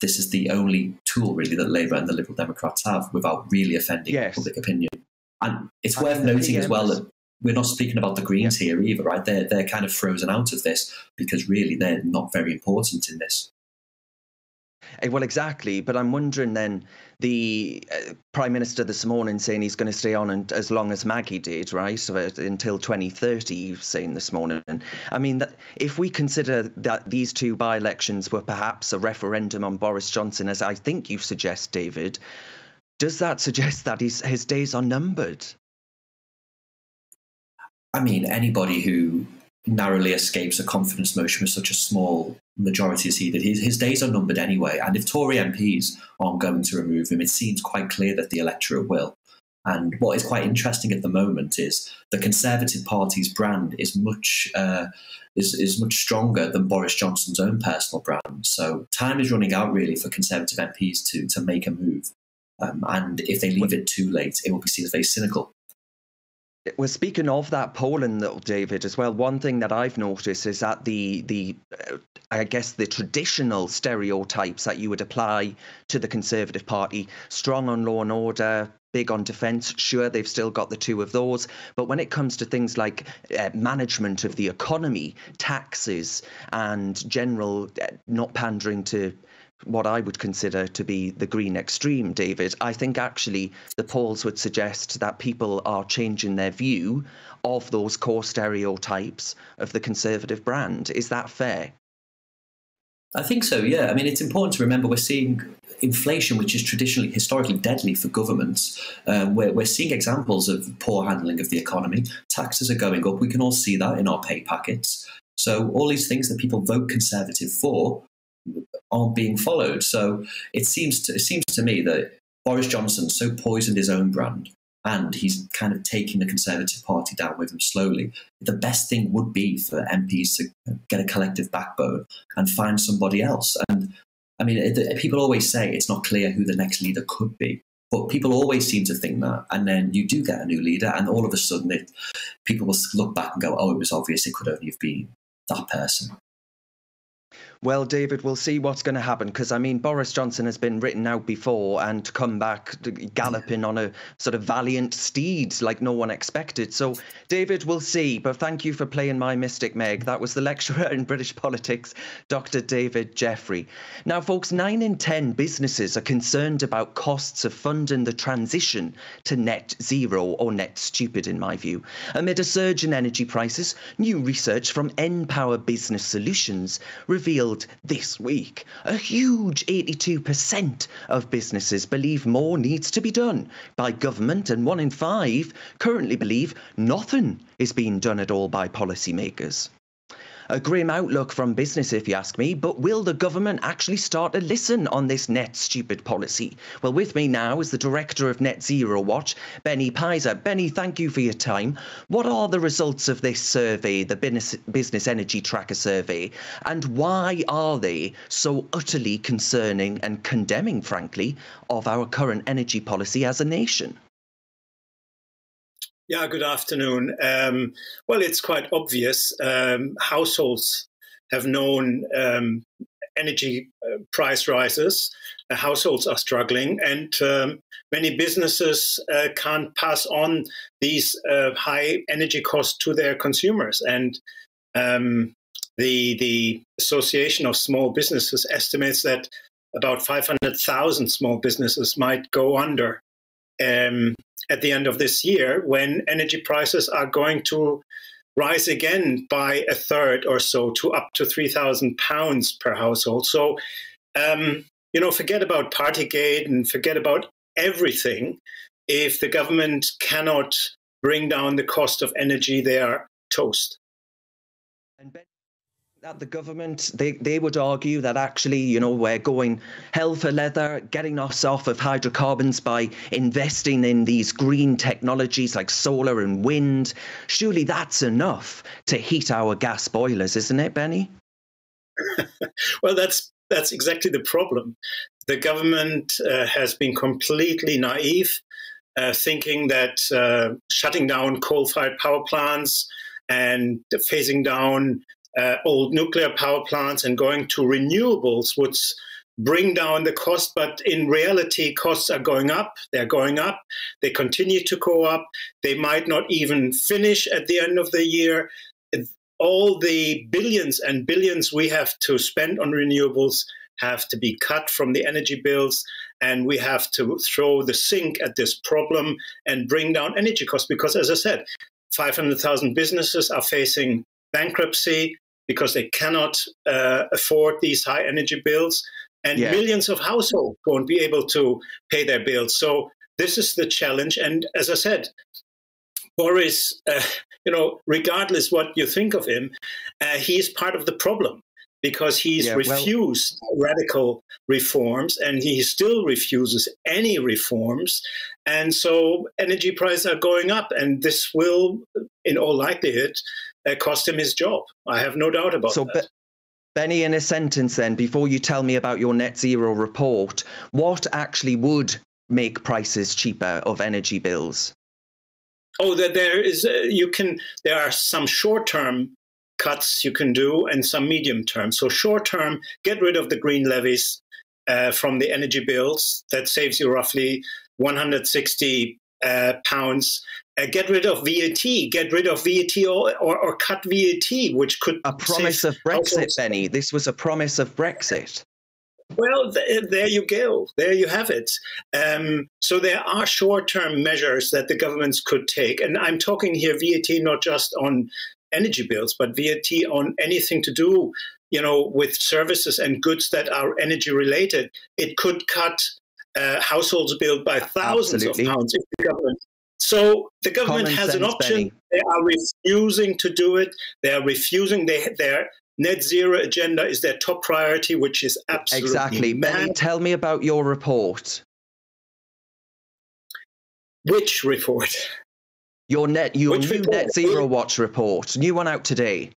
this is the only tool really that Labour and the Liberal Democrats have without really offending yes. public opinion. And it's I worth noting as well that we're not speaking about the Greens yeah. here either, right? They're they're kind of frozen out of this because really they're not very important in this. Eh, well, exactly. But I'm wondering then the uh, Prime Minister this morning saying he's going to stay on and, as long as Maggie did, right? So uh, until 2030, you've saying this morning. I mean, that if we consider that these two by elections were perhaps a referendum on Boris Johnson, as I think you suggest, David, does that suggest that his, his days are numbered? I mean, anybody who narrowly escapes a confidence motion with such a small majority as he did, his, his days are numbered anyway. And if Tory MPs aren't going to remove him, it seems quite clear that the electorate will. And what is quite interesting at the moment is the Conservative Party's brand is much uh, is is much stronger than Boris Johnson's own personal brand. So time is running out really for Conservative MPs to to make a move. Um, and if they leave it too late, it will be seen as very cynical. Well, speaking of that polling, though, David, as well, one thing that I've noticed is that the the uh, I guess the traditional stereotypes that you would apply to the Conservative Party, strong on law and order, big on defence. Sure, they've still got the two of those. But when it comes to things like uh, management of the economy, taxes, and general uh, not pandering to what I would consider to be the green extreme, David, I think actually the polls would suggest that people are changing their view of those core stereotypes of the conservative brand. Is that fair? I think so, yeah. I mean, it's important to remember we're seeing inflation, which is traditionally, historically deadly for governments. Um, we're, we're seeing examples of poor handling of the economy. Taxes are going up. We can all see that in our pay packets. So, all these things that people vote Conservative for aren't being followed. So it seems to, it seems to me that Boris Johnson so poisoned his own brand and he's kind of taking the Conservative Party down with him slowly. The best thing would be for MPs to get a collective backbone and find somebody else. And I mean, it, people always say it's not clear who the next leader could be. But people always seem to think that, and then you do get a new leader, and all of a sudden, it, people will look back and go, "Oh, it was obvious; it could only have been that person." Well, David, we'll see what's going to happen because I mean, Boris Johnson has been written out before and come back galloping on a sort of valiant steed like no one expected. So, David, we'll see. But thank you for playing my Mystic Meg. That was the [laughs] lecturer in British politics, Dr. David Jeffrey. Now, folks, nine in 10 businesses are concerned about costs of funding the transition to net zero or net stupid, in my view. Amid a surge in energy prices, new research from Npower Business Solutions revealed this week. A huge 82% of businesses believe more needs to be done by government, and one in five currently believe nothing is being done at all by policymakers. A grim outlook from business, if you ask me, but will the government actually start to listen on this net stupid policy? Well, with me now is the director of Net Zero Watch, Benny Peiser. Benny, thank you for your time. What are the results of this survey, the Business, Business Energy Tracker survey, and why are they so utterly concerning and condemning, frankly, of our current energy policy as a nation? Yeah, good afternoon. Um, well, it's quite obvious. Um, households have known um, energy uh, price rises. Uh, households are struggling, and um, many businesses uh, can't pass on these uh, high energy costs to their consumers. And um, the the Association of Small Businesses estimates that about 500,000 small businesses might go under um, at the end of this year when energy prices are going to rise again by a third or so to up to 3,000 pounds per household. So, um, you know, forget about Partygate and forget about everything. If the government cannot bring down the cost of energy, they are toast that the government they, they would argue that actually you know we're going hell for leather getting us off of hydrocarbons by investing in these green technologies like solar and wind surely that's enough to heat our gas boilers isn't it benny [laughs] well that's that's exactly the problem. The government uh, has been completely naive, uh, thinking that uh, shutting down coal-fired power plants and phasing down uh, old nuclear power plants and going to renewables would bring down the cost, but in reality, costs are going up. They're going up. They continue to go up. They might not even finish at the end of the year. All the billions and billions we have to spend on renewables have to be cut from the energy bills, and we have to throw the sink at this problem and bring down energy costs. Because, as I said, 500,000 businesses are facing bankruptcy because they cannot uh, afford these high energy bills and yeah. millions of households won't be able to pay their bills. So this is the challenge. And as I said, Boris, uh, you know, regardless what you think of him, uh, he is part of the problem because he's yeah, refused well, radical reforms and he still refuses any reforms. And so energy prices are going up, and this will, in all likelihood, uh, cost him his job. I have no doubt about so, that. Benny, in a sentence, then, before you tell me about your net zero report, what actually would make prices cheaper of energy bills? Oh, that there is. Uh, you can. There are some short-term cuts you can do, and some medium-term. So short-term, get rid of the green levies uh, from the energy bills. That saves you roughly 160 uh, pounds uh, get rid of VAT, get rid of VAT or, or, or cut VAT, which could a promise of Brexit, Benny. This was a promise of Brexit. Well, th- there you go. There you have it. Um, so there are short-term measures that the governments could take, and I'm talking here VAT not just on energy bills, but VAT on anything to do, you know, with services and goods that are energy related. It could cut uh, households' bill by thousands Absolutely. of pounds if the government so the government Common has an option. Benny. They are refusing to do it. They are refusing. They, their net zero agenda is their top priority, which is absolutely exactly. Mad. Benny, tell me about your report. Which report? Your net, your Which new report? net zero watch report, new one out today.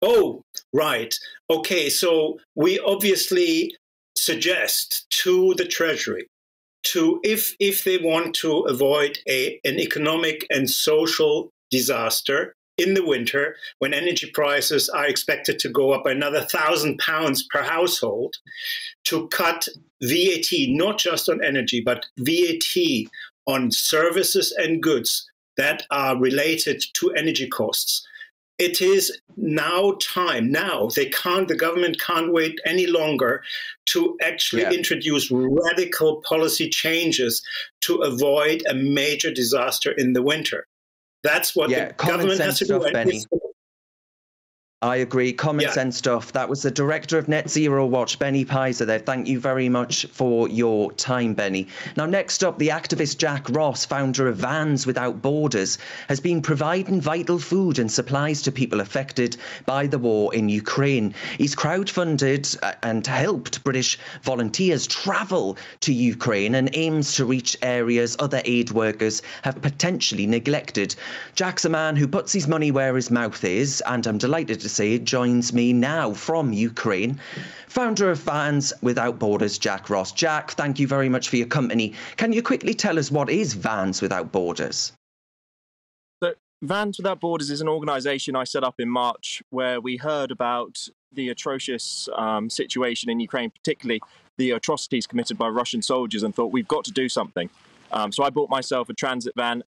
Oh, right. Okay, so we obviously suggest to the Treasury to if if they want to avoid a, an economic and social disaster in the winter when energy prices are expected to go up another thousand pounds per household to cut VAT not just on energy but VAT on services and goods that are related to energy costs it is now time now they can't the government can't wait any longer to actually yeah. introduce radical policy changes to avoid a major disaster in the winter that's what yeah, the government has to do I agree. Common yeah. sense stuff. That was the director of Net Zero Watch, Benny Peiser, there. Thank you very much for your time, Benny. Now, next up, the activist Jack Ross, founder of Vans Without Borders, has been providing vital food and supplies to people affected by the war in Ukraine. He's crowdfunded uh, and helped British volunteers travel to Ukraine and aims to reach areas other aid workers have potentially neglected. Jack's a man who puts his money where his mouth is, and I'm delighted to joins me now from Ukraine. Founder of Vans Without Borders, Jack Ross. Jack, thank you very much for your company. Can you quickly tell us what is Vans Without Borders? So, Vans Without Borders is an organisation I set up in March where we heard about the atrocious um, situation in Ukraine, particularly the atrocities committed by Russian soldiers, and thought we've got to do something. Um, so I bought myself a transit van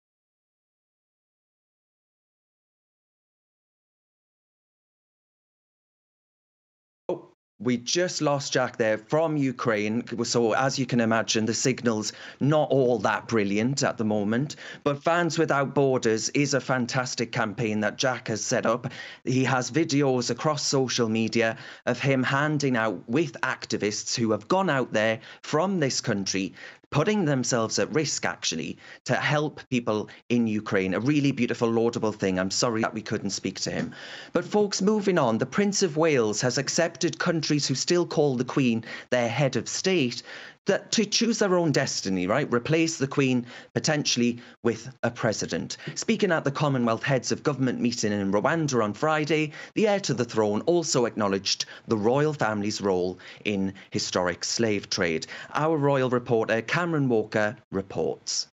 We just lost Jack there from Ukraine. So, as you can imagine, the signal's not all that brilliant at the moment. But Vans Without Borders is a fantastic campaign that Jack has set up. He has videos across social media of him handing out with activists who have gone out there from this country putting themselves at risk actually to help people in Ukraine. A really beautiful, laudable thing. I'm sorry that we couldn't speak to him. But, folks, moving on, the Prince of Wales has accepted countries who still call the Queen their head of state that to choose their own destiny, right? Replace the Queen potentially with a president. Speaking at the Commonwealth Heads of Government meeting in Rwanda on Friday, the heir to the throne also acknowledged the royal family's role in historic slave trade. Our royal reporter Cameron Walker reports.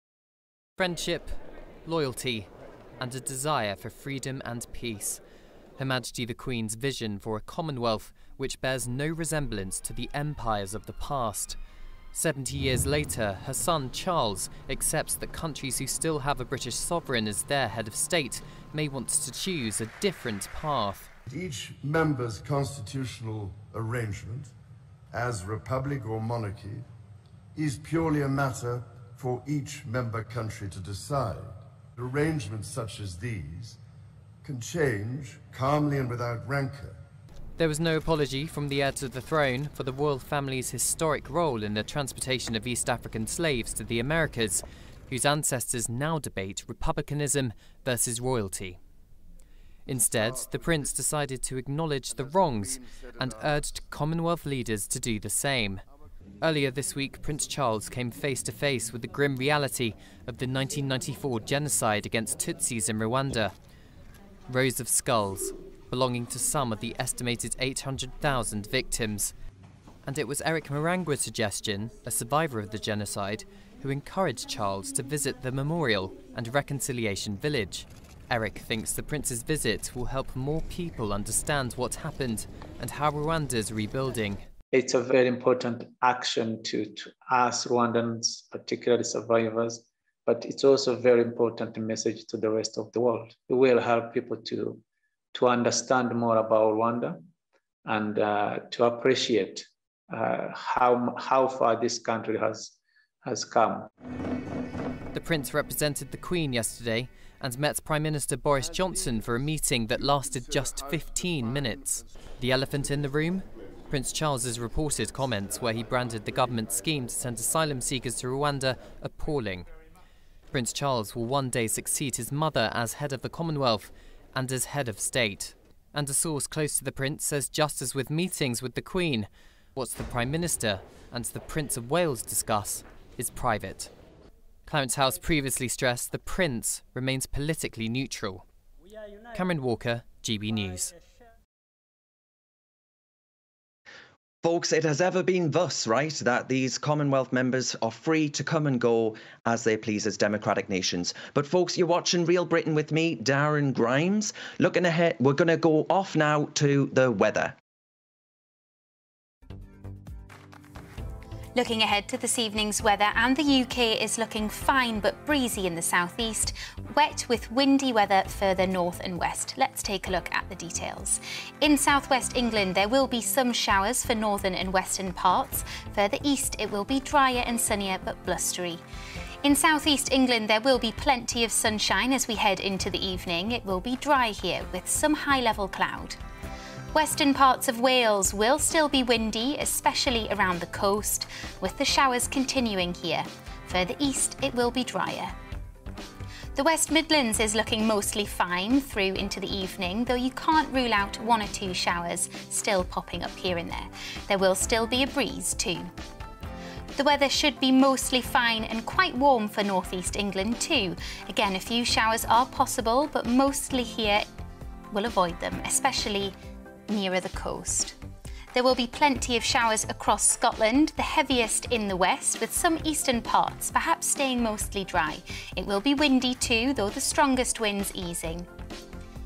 Friendship, loyalty, and a desire for freedom and peace. Her Majesty the Queen's vision for a Commonwealth which bears no resemblance to the empires of the past. 70 years later, her son Charles accepts that countries who still have a British sovereign as their head of state may want to choose a different path. Each member's constitutional arrangement, as republic or monarchy, is purely a matter for each member country to decide. Arrangements such as these can change calmly and without rancour there was no apology from the heir to the throne for the royal family's historic role in the transportation of East African slaves to the Americas, whose ancestors now debate republicanism versus royalty. Instead, the prince decided to acknowledge the wrongs and urged Commonwealth leaders to do the same. Earlier this week, Prince Charles came face to face with the grim reality of the 1994 genocide against Tutsis in Rwanda. Rows of skulls, belonging to some of the estimated 800,000 victims. And it was Eric Marangwa's suggestion, a survivor of the genocide, who encouraged Charles to visit the memorial and reconciliation village. Eric thinks the prince's visit will help more people understand what happened and how Rwanda is rebuilding. It's a very important action to, to us Rwandans, particularly survivors, but it's also a very important message to the rest of the world. It will help people to to understand more about Rwanda and uh, to appreciate uh, how, how far this country has, has come. The Prince represented the Queen yesterday and met Prime Minister Boris Johnson for a meeting that lasted just 15 minutes. The elephant in the room? Prince Charles's reported comments where he branded the government's scheme to send asylum seekers to Rwanda appalling. Prince Charles will one day succeed his mother as head of the Commonwealth and as head of state. And a source close to the prince says just as with meetings with the Queen, what the Prime Minister and the Prince of Wales discuss is private. Clarence House previously stressed the Prince remains politically neutral. Cameron Walker, GB News. Folks, it has ever been thus, right, that these Commonwealth members are free to come and go as they please as democratic nations. But, folks, you're watching Real Britain with me, Darren Grimes. Looking ahead, we're going to go off now to the weather. Looking ahead to this evening's weather, and the UK is looking fine but breezy in the southeast, wet with windy weather further north and west. Let's take a look at the details. In southwest England, there will be some showers for northern and western parts. Further east, it will be drier and sunnier but blustery. In southeast England, there will be plenty of sunshine as we head into the evening. It will be dry here with some high level cloud. Western parts of Wales will still be windy, especially around the coast, with the showers continuing here. Further east, it will be drier. The West Midlands is looking mostly fine through into the evening, though you can't rule out one or two showers still popping up here and there. There will still be a breeze too. The weather should be mostly fine and quite warm for northeast England too. Again, a few showers are possible, but mostly here we'll avoid them, especially nearer the coast. There will be plenty of showers across Scotland, the heaviest in the west, with some eastern parts perhaps staying mostly dry. It will be windy too, though the strongest winds easing.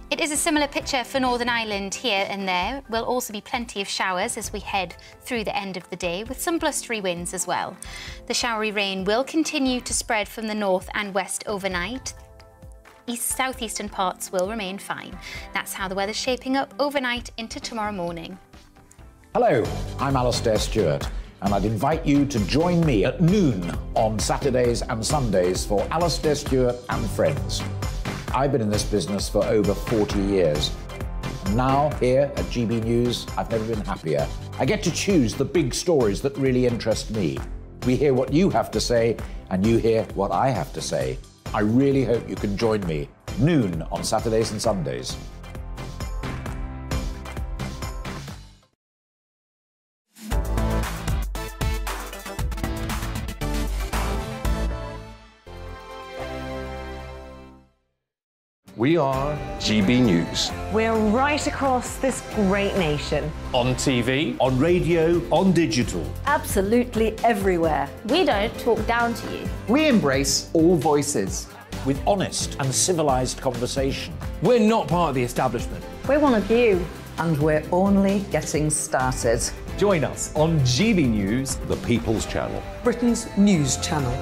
It is a similar picture for Northern Ireland here and there. Will also be plenty of showers as we head through the end of the day with some blustery winds as well. The showery rain will continue to spread from the north and west overnight east southeastern parts will remain fine. That's how the weather's shaping up overnight into tomorrow morning. Hello, I'm Alastair Stewart and I'd invite you to join me at noon on Saturdays and Sundays for Alastair Stewart and Friends. I've been in this business for over 40 years. Now, here at GB News, I've never been happier. I get to choose the big stories that really interest me. We hear what you have to say, and you hear what I have to say. I really hope you can join me noon on Saturdays and Sundays. We are GB News. We're right across this great nation. On TV, on radio, on digital. Absolutely everywhere. We don't talk down to you. We embrace all voices. With honest and civilised conversation. We're not part of the establishment. We're one of you. And we're only getting started. Join us on GB News, the People's Channel, Britain's news channel.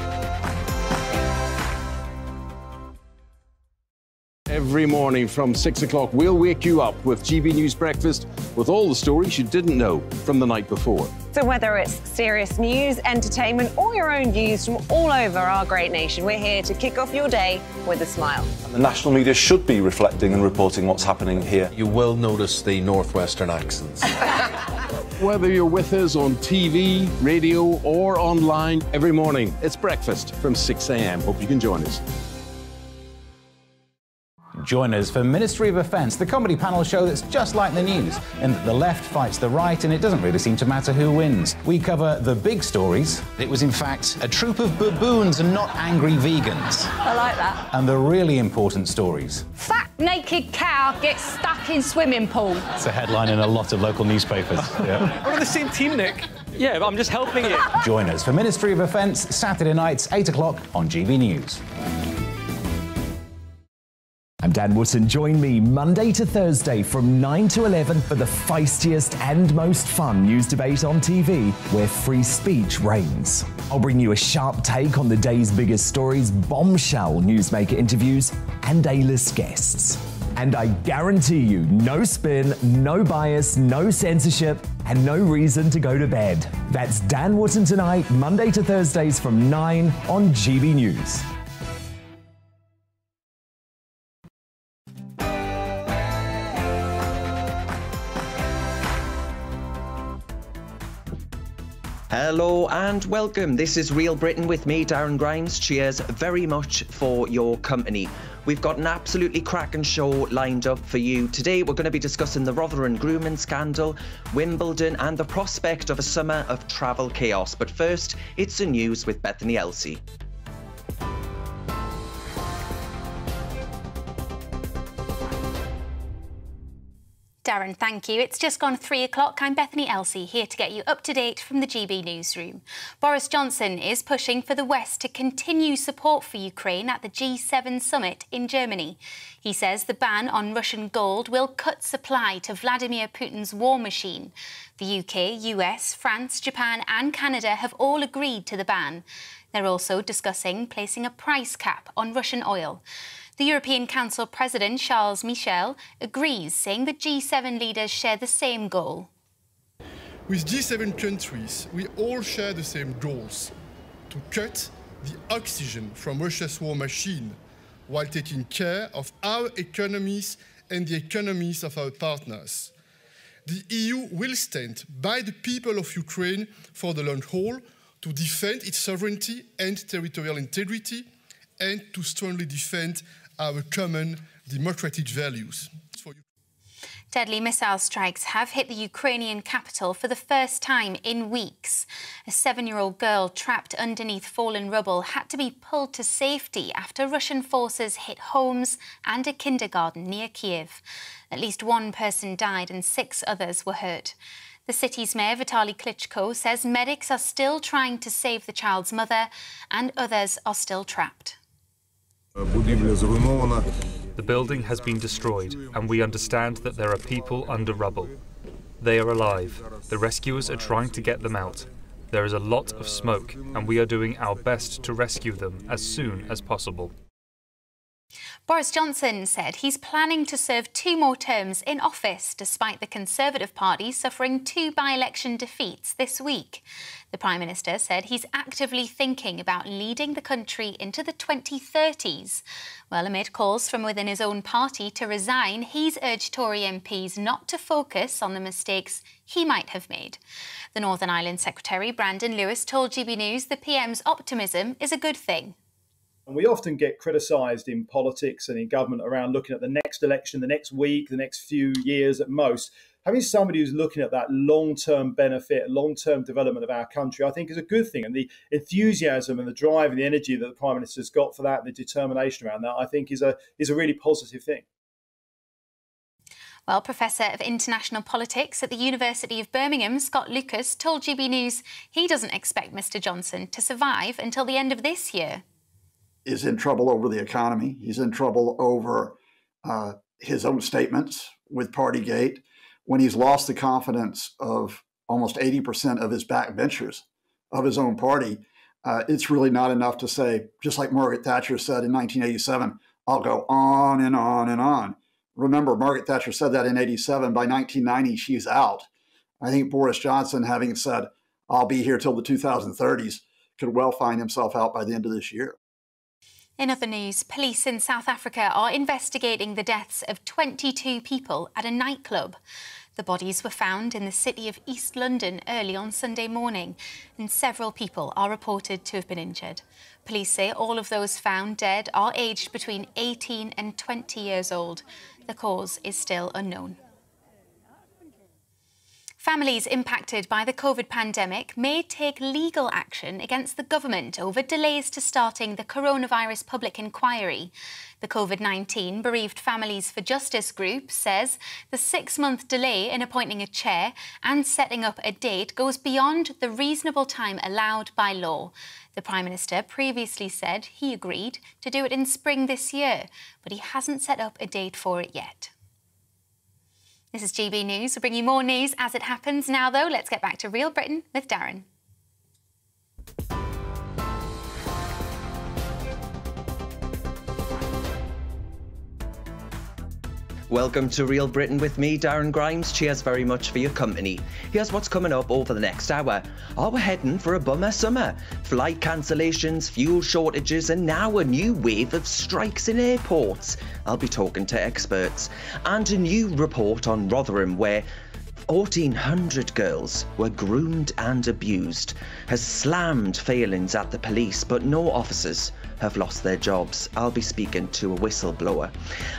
Every morning from 6 o'clock, we'll wake you up with GB News Breakfast with all the stories you didn't know from the night before. So, whether it's serious news, entertainment, or your own views from all over our great nation, we're here to kick off your day with a smile. The national media should be reflecting and reporting what's happening here. You will notice the northwestern accents. [laughs] Whether you're with us on TV, radio, or online, every morning it's breakfast from 6 a.m. Hope you can join us. Join us for Ministry of Offence, the comedy panel show that's just like the news, in that the left fights the right and it doesn't really seem to matter who wins. We cover the big stories. It was, in fact, a troop of baboons and not angry vegans. I like that. And the really important stories. Fat naked cow gets stuck in swimming pool. It's a headline in a lot of local newspapers. [laughs] Yeah. We're on the same team, Nick. Yeah, but I'm just helping you. Join us for Ministry of Offence, Saturday nights, 8 o'clock on GB News. I'm Dan Wootton. Join me Monday to Thursday from 9 to 11 for the feistiest and most fun news debate on TV, where free speech reigns. I'll bring you a sharp take on the day's biggest stories, bombshell newsmaker interviews, and A-list guests. And I guarantee you, no spin, no bias, no censorship, and no reason to go to bed. That's Dan Wootton tonight, Monday to Thursdays from 9 on GB News. Hello and welcome. This is Real Britain with me, Darren Grimes. Cheers very much for your company. We've got an absolutely cracking show lined up for you. Today, we're going to be discussing the Rotherham grooming scandal, Wimbledon, and the prospect of a summer of travel chaos. But first, it's the news with Bethany Elsey. Darren, thank you. It's just gone three o'clock. I'm Bethany Elsey, here to get you up to date from the GB newsroom. Boris Johnson is pushing for the West to continue support for Ukraine at the G7 summit in Germany. He says the ban on Russian gold will cut supply to Vladimir Putin's war machine. The UK, US, France, Japan, and Canada have all agreed to the ban. They're also discussing placing a price cap on Russian oil. The European Council President Charles Michel agrees, saying the G7 leaders share the same goal. With G7 countries, we all share the same goals to cut the oxygen from Russia's war machine while taking care of our economies and the economies of our partners. The EU will stand by the people of Ukraine for the long haul to defend its sovereignty and territorial integrity and to strongly defend our common democratic values. Deadly missile strikes have hit the Ukrainian capital for the first time in weeks. A seven year old girl trapped underneath fallen rubble had to be pulled to safety after Russian forces hit homes and a kindergarten near Kiev. At least one person died and six others were hurt. The city's mayor, Vitaly Klitschko, says medics are still trying to save the child's mother and others are still trapped. The building has been destroyed, and we understand that there are people under rubble. They are alive. The rescuers are trying to get them out. There is a lot of smoke, and we are doing our best to rescue them as soon as possible. Boris Johnson said he's planning to serve two more terms in office, despite the Conservative Party suffering two by-election defeats this week. The Prime Minister said he's actively thinking about leading the country into the 2030s. Well, amid calls from within his own party to resign, he's urged Tory MPs not to focus on the mistakes he might have made. The Northern Ireland Secretary, Brandon Lewis, told GB News the PM's optimism is a good thing. And we often get criticised in politics and in government around looking at the next election, the next week, the next few years at most. Having somebody who's looking at that long term benefit, long term development of our country, I think is a good thing. And the enthusiasm and the drive and the energy that the Prime Minister's got for that, and the determination around that, I think is a, is a really positive thing. Well, Professor of International Politics at the University of Birmingham, Scott Lucas, told GB News he doesn't expect Mr Johnson to survive until the end of this year. Is in trouble over the economy. He's in trouble over uh, his own statements with Partygate when he's lost the confidence of almost 80% of his backbenchers of his own party. Uh, it's really not enough to say, just like Margaret Thatcher said in 1987, I'll go on and on and on. Remember, Margaret Thatcher said that in 87. By 1990, she's out. I think Boris Johnson, having said, I'll be here till the 2030s, could well find himself out by the end of this year. In other news, police in South Africa are investigating the deaths of 22 people at a nightclub. The bodies were found in the city of East London early on Sunday morning, and several people are reported to have been injured. Police say all of those found dead are aged between 18 and 20 years old. The cause is still unknown. Families impacted by the COVID pandemic may take legal action against the government over delays to starting the coronavirus public inquiry. The COVID 19 Bereaved Families for Justice group says the six month delay in appointing a chair and setting up a date goes beyond the reasonable time allowed by law. The Prime Minister previously said he agreed to do it in spring this year, but he hasn't set up a date for it yet. This is GB News. We'll bring you more news as it happens. Now, though, let's get back to Real Britain with Darren. Welcome to Real Britain with me, Darren Grimes. Cheers very much for your company. Here's what's coming up over the next hour. Are we heading for a bummer summer? Flight cancellations, fuel shortages, and now a new wave of strikes in airports. I'll be talking to experts. And a new report on Rotherham where 1,400 girls were groomed and abused, has slammed failings at the police, but no officers have lost their jobs. I'll be speaking to a whistleblower.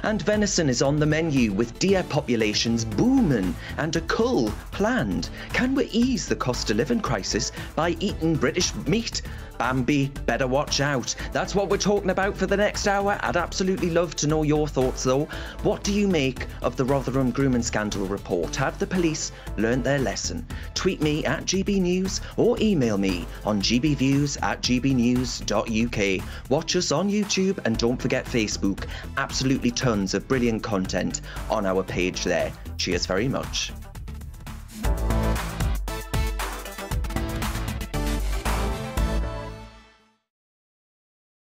And venison is on the menu with deer populations booming and a cull planned. Can we ease the cost of living crisis by eating British meat? Bambi, better watch out. That's what we're talking about for the next hour. I'd absolutely love to know your thoughts though. What do you make of the Rotherham grooming scandal report? Have the police learnt their lesson? Tweet me at GB News or email me on gbviews at gbnews.uk. Watch us on YouTube and don't forget Facebook. Absolutely tons of brilliant content on our page there. Cheers very much.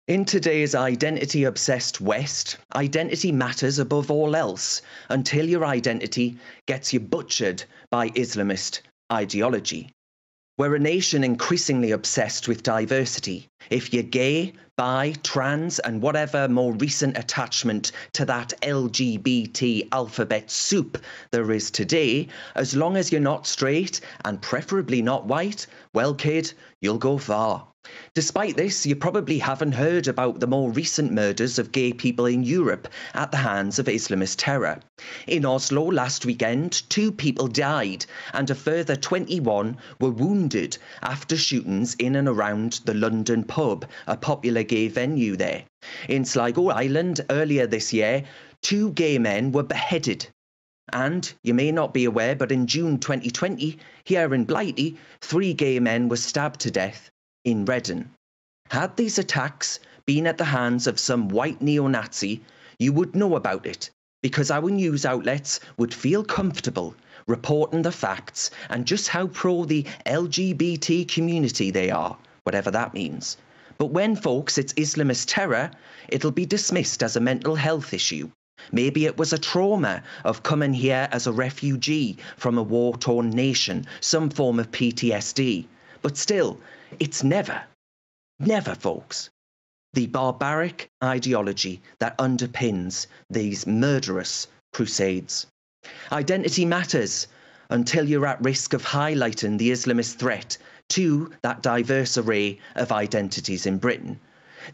In today's identity obsessed West, identity matters above all else until your identity gets you butchered by Islamist ideology. We're a nation increasingly obsessed with diversity. If you're gay, bi, trans, and whatever more recent attachment to that LGBT alphabet soup there is today, as long as you're not straight and preferably not white, well, kid, you'll go far. Despite this, you probably haven't heard about the more recent murders of gay people in Europe at the hands of Islamist terror. In Oslo last weekend, two people died and a further 21 were wounded after shootings in and around the London pub, a popular gay venue there. In Sligo, Ireland earlier this year, two gay men were beheaded and you may not be aware, but in June 2020, here in Blighty, three gay men were stabbed to death in Reading. Had these attacks been at the hands of some white neo Nazi, you would know about it because our news outlets would feel comfortable reporting the facts and just how pro the LGBT community they are, whatever that means. But when, folks, it's Islamist terror, it'll be dismissed as a mental health issue. Maybe it was a trauma of coming here as a refugee from a war torn nation, some form of PTSD. But still, it's never, never, folks, the barbaric ideology that underpins these murderous crusades. Identity matters until you're at risk of highlighting the Islamist threat to that diverse array of identities in Britain.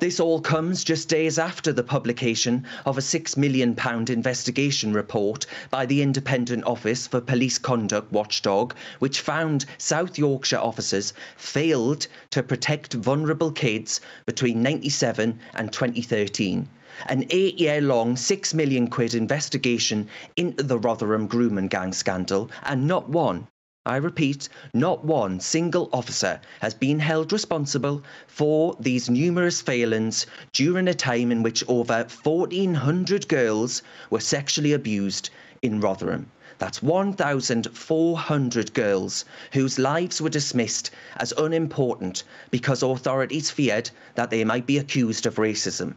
This all comes just days after the publication of a £6 million investigation report by the Independent Office for Police Conduct Watchdog, which found South Yorkshire officers failed to protect vulnerable kids between 97 and 2013 an eight year long, six million quid investigation into the Rotherham grooming gang scandal, and not one, I repeat, not one single officer has been held responsible for these numerous failings during a time in which over 1,400 girls were sexually abused in Rotherham. That's 1,400 girls whose lives were dismissed as unimportant because authorities feared that they might be accused of racism.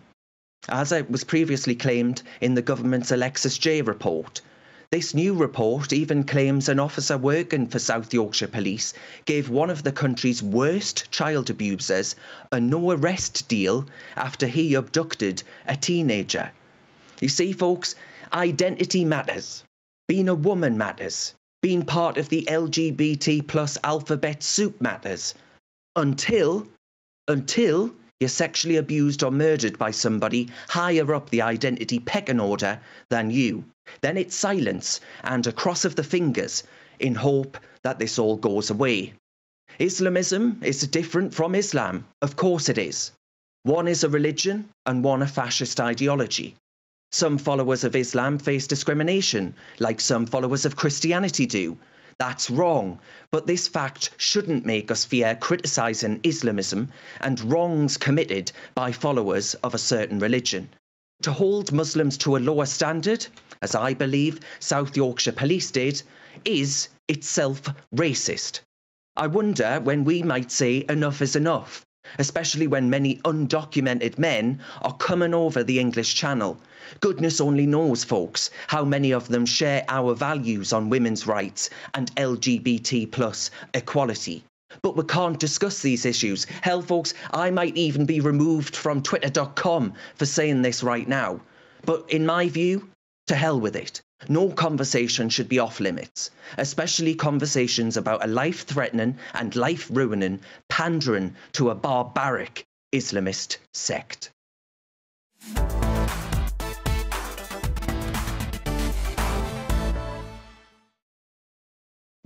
As it was previously claimed in the government's Alexis Jay report, this new report even claims an officer working for South Yorkshire Police gave one of the country's worst child abusers a no arrest deal after he abducted a teenager. You see, folks, identity matters. Being a woman matters. Being part of the LGBT plus alphabet soup matters. Until, until you're sexually abused or murdered by somebody higher up the identity pecking order than you. Then it's silence and a cross of the fingers in hope that this all goes away. Islamism is different from Islam. Of course it is. One is a religion and one a fascist ideology. Some followers of Islam face discrimination, like some followers of Christianity do, that's wrong. But this fact shouldn't make us fear criticising Islamism and wrongs committed by followers of a certain religion. To hold Muslims to a lower standard, as I believe South Yorkshire Police did, is itself racist. I wonder when we might say enough is enough, especially when many undocumented men are coming over the English Channel Goodness only knows, folks, how many of them share our values on women's rights and LGBT plus equality. But we can't discuss these issues. Hell, folks, I might even be removed from twitter.com for saying this right now. But in my view, to hell with it. No conversation should be off limits, especially conversations about a life threatening and life ruining pandering to a barbaric Islamist sect.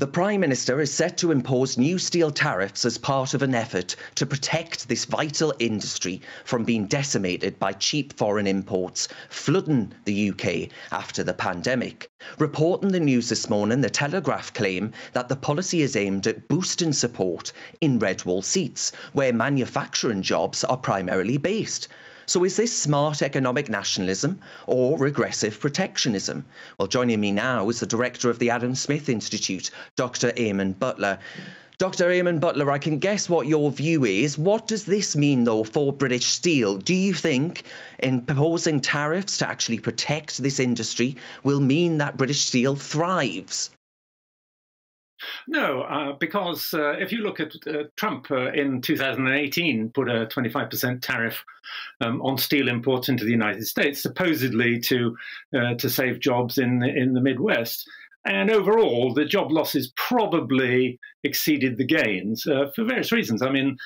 The Prime Minister is set to impose new steel tariffs as part of an effort to protect this vital industry from being decimated by cheap foreign imports flooding the UK after the pandemic. Reporting the news this morning, the Telegraph claim that the policy is aimed at boosting support in red wall seats, where manufacturing jobs are primarily based. So is this smart economic nationalism or regressive protectionism? Well, joining me now is the director of the Adam Smith Institute, Dr. Eamonn Butler. Dr. Eamonn Butler, I can guess what your view is. What does this mean, though, for British Steel? Do you think in imposing tariffs to actually protect this industry will mean that British Steel thrives? No, uh, because uh, if you look at uh, Trump uh, in 2018 put a 25% tariff um, on steel imports into the United States, supposedly to uh, to save jobs in in the Midwest. And overall, the job losses probably exceeded the gains uh, for various reasons. I mean,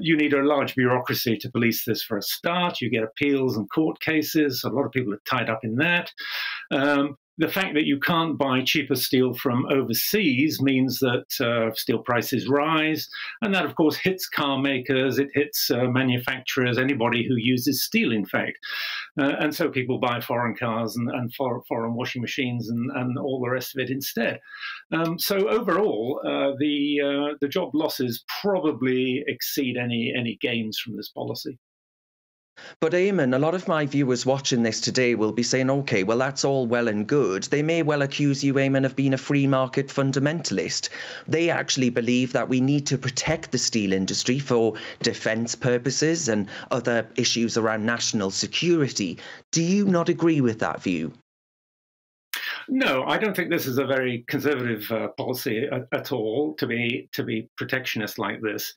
you need a large bureaucracy to police this for a start. You get appeals and court cases. A lot of people are tied up in that. Um, the fact that you can't buy cheaper steel from overseas means that uh, steel prices rise. And that, of course, hits car makers, it hits uh, manufacturers, anybody who uses steel, in fact. Uh, and so people buy foreign cars and, and for, foreign washing machines and, and, all the rest of it instead. Um, so overall, uh, the, uh, the job losses probably exceed any, any gains from this policy. But Eamonn, a lot of my viewers watching this today will be saying, okay, well, that's all well and good. They may well accuse you, Eamonn, of being a free market fundamentalist. They actually believe that we need to protect the steel industry for defence purposes and other issues around national security. Do you not agree with that view? No, I don't think this is a very conservative uh, policy at, at, all to be to be protectionist like this.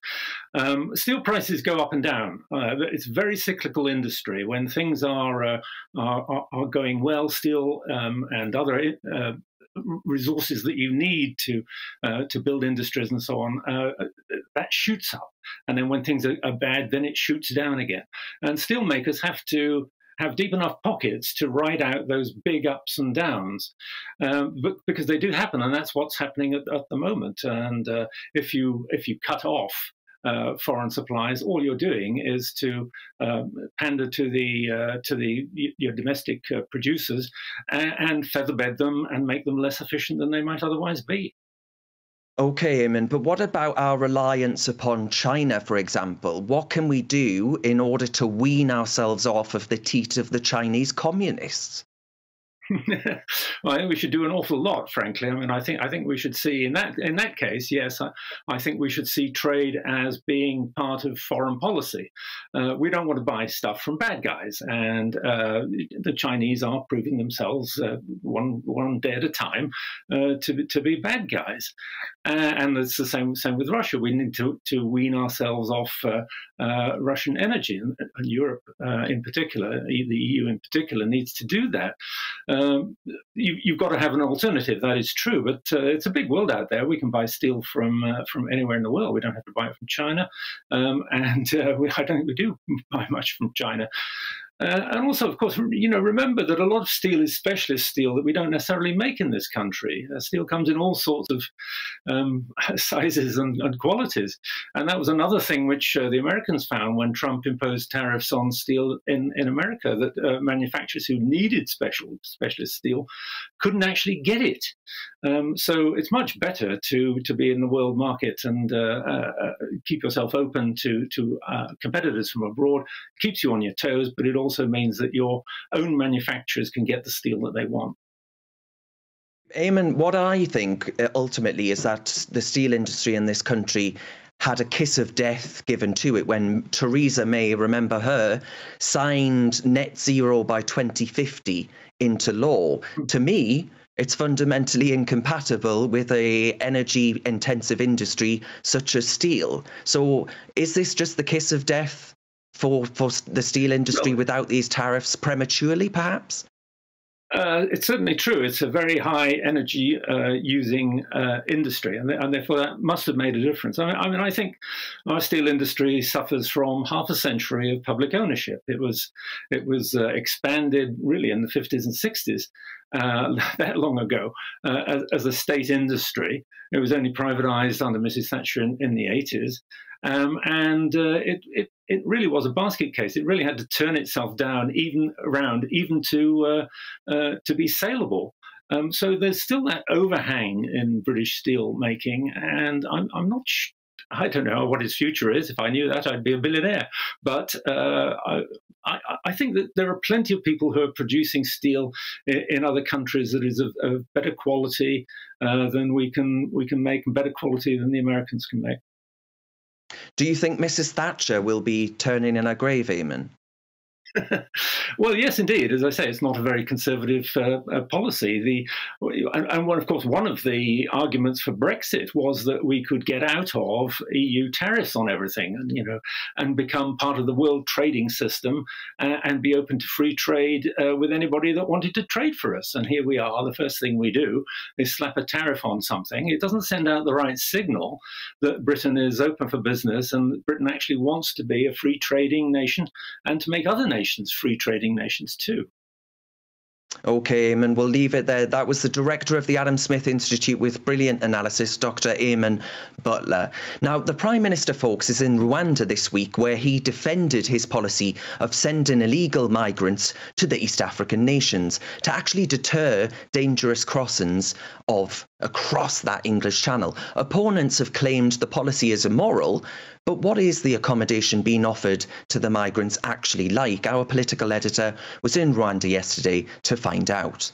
Um, steel prices go up and down. Uh, it's a very cyclical industry. When things are uh, are, are, going well, steel um, and other uh, resources that you need to uh, to build industries and so on uh, that shoots up. And then when things are, are bad, then it shoots down again. And steelmakers have to have deep enough pockets to ride out those big ups and downs, um, but, because they do happen, and that's what's happening at, at the moment. And uh, if you if you cut off uh, foreign supplies, all you're doing is to um, pander to the uh, to the your domestic uh, producers and, and featherbed them and make them less efficient than they might otherwise be. Okay, Eamonn, but what about our reliance upon China, for example? What can we do in order to wean ourselves off of the teat of the Chinese communists? Well, I think we should do an awful lot, frankly. I mean, I think I think we should see in that in that case, yes, I, I think we should see trade as being part of foreign policy. Uh, we don't want to buy stuff from bad guys, and uh, the Chinese are proving themselves uh, one one day at a time uh, to to be bad guys. and it's the same same with Russia. We need to to wean ourselves off uh, uh, Russian energy, and, and Europe in particular, the EU in particular, needs to do that um, you, have got to have an alternative. That is true, but uh, it's a big world out there. We can buy steel from uh, from anywhere in the world. We don't have to buy it from China, um, and uh, we, I don't think we do [laughs] buy much from China. Uh, and also, of course, you know, remember that a lot of steel is specialist steel that we don't necessarily make in this country. Uh, steel comes in all sorts of um, [laughs] sizes and, and, qualities, and that was another thing which uh, the Americans found when Trump imposed tariffs on steel in, in America that uh, manufacturers who needed special specialist steel couldn't actually get it. Um, so it's much better to to be in the world market and uh, uh, keep yourself open to to competitors from abroad. It keeps you on your toes, but it means that your own manufacturers can get the steel that they want. Eamonn, what I think uh, ultimately is that the steel industry in this country had a kiss of death given to it when Theresa May, remember her, signed net zero by 2050 into law. To me, it's fundamentally incompatible with a energy intensive industry such as steel. So is this just the kiss of death for for the steel industry no. without these tariffs prematurely, perhaps? Uh, it's certainly true. It's a very high energy uh, using uh, industry, and, and, therefore that must have made a difference. I mean, I mean, I think our steel industry suffers from half a century of public ownership. It was it was uh, expanded really in the 50s and 60s, uh, [laughs] that long ago, uh, as, as, a state industry. It was only privatized under Mrs. Thatcher in, in the 80s, um, and uh, it, it, it really was a basket case. It really had to turn itself down, even around, even to uh, uh, to be saleable. Um, so there's still that overhang in British steel making, and I'm, I'm not. I don't know what his future is. If I knew that, I'd be a billionaire. But uh, I, I, I, think that there are plenty of people who are producing steel in, in other countries that is of, of better quality uh, than we can we can make, and better quality than the Americans can make. Do you think Mrs. Thatcher will be turning in her grave, Eamonn? [laughs] well, yes, indeed. As I say, it's not a very conservative uh, uh, policy. The and, and one, of course, one of the arguments for Brexit was that we could get out of EU tariffs on everything, and you know, and become part of the world trading system uh, and be open to free trade uh, with anybody that wanted to trade for us. And here we are. The first thing we do is slap a tariff on something. It doesn't send out the right signal that Britain is open for business and Britain actually wants to be a free trading nation and to make other nations nations free trading nations too. Okay, Eamonn, we'll leave it there. That was the director of the Adam Smith Institute with brilliant analysis, Dr. Eamonn Butler. Now, the Prime Minister, folks, is in Rwanda this week, where he defended his policy of sending illegal migrants to the East African nations to actually deter dangerous crossings of across that English Channel. Opponents have claimed the policy is immoral, but what is the accommodation being offered to the migrants actually like? Our political editor was in Rwanda yesterday to find out.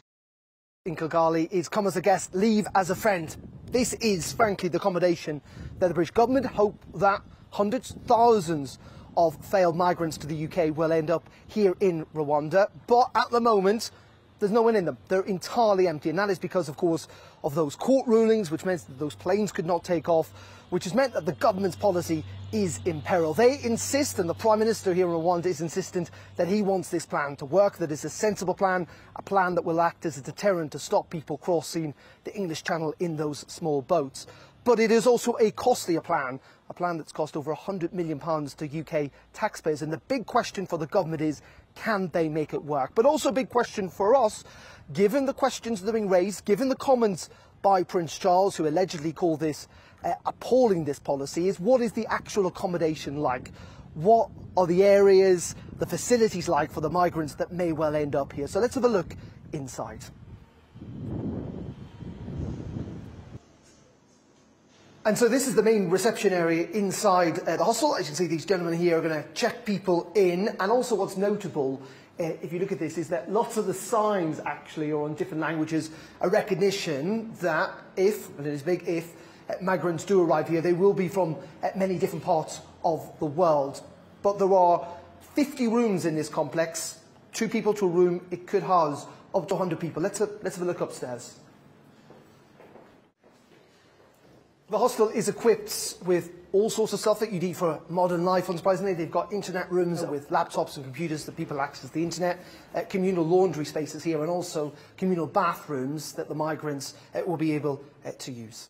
In Kigali is come as a guest, leave as a friend. This is, frankly, the accommodation that the British government hope that hundreds, thousands of failed migrants to the UK will end up here in Rwanda. But at the moment, there's no one in them. They're entirely empty, and that is because, of course, of those court rulings, which meant that those planes could not take off, which has meant that the government's policy is in peril. They insist, and the Prime Minister here in Rwanda is insistent, that he wants this plan to work, that it's a sensible plan, a plan that will act as a deterrent to stop people crossing the English Channel in those small boats. but it is also a costlier plan, a plan that's cost over £100 million to UK taxpayers. And the big question for the government is, can they make it work? But also a big question for us, given the questions that are being raised, given the comments by Prince Charles, who allegedly called this uh, appalling, this policy, is what is the actual accommodation like? What are the areas, the facilities like for the migrants that may well end up here? So let's have a look inside. And so this is the main reception area inside uh, the hostel. As you can see, these gentlemen here are going to check people in. And also what's notable, uh, if you look at this, is that lots of the signs actually are on different languages, a recognition that if, and it is big if, migrants do arrive here, they will be from uh, many different parts of the world. But there are 50 rooms in this complex, two people to a room, it could house up to 100 people. Let's have, let's have a look upstairs. The hostel is equipped with all sorts of stuff that you need for modern life, unsurprisingly. They've got internet rooms with laptops and computers that people access the internet, uh, communal laundry spaces here, and also communal bathrooms that the migrants uh, will be able uh, to use.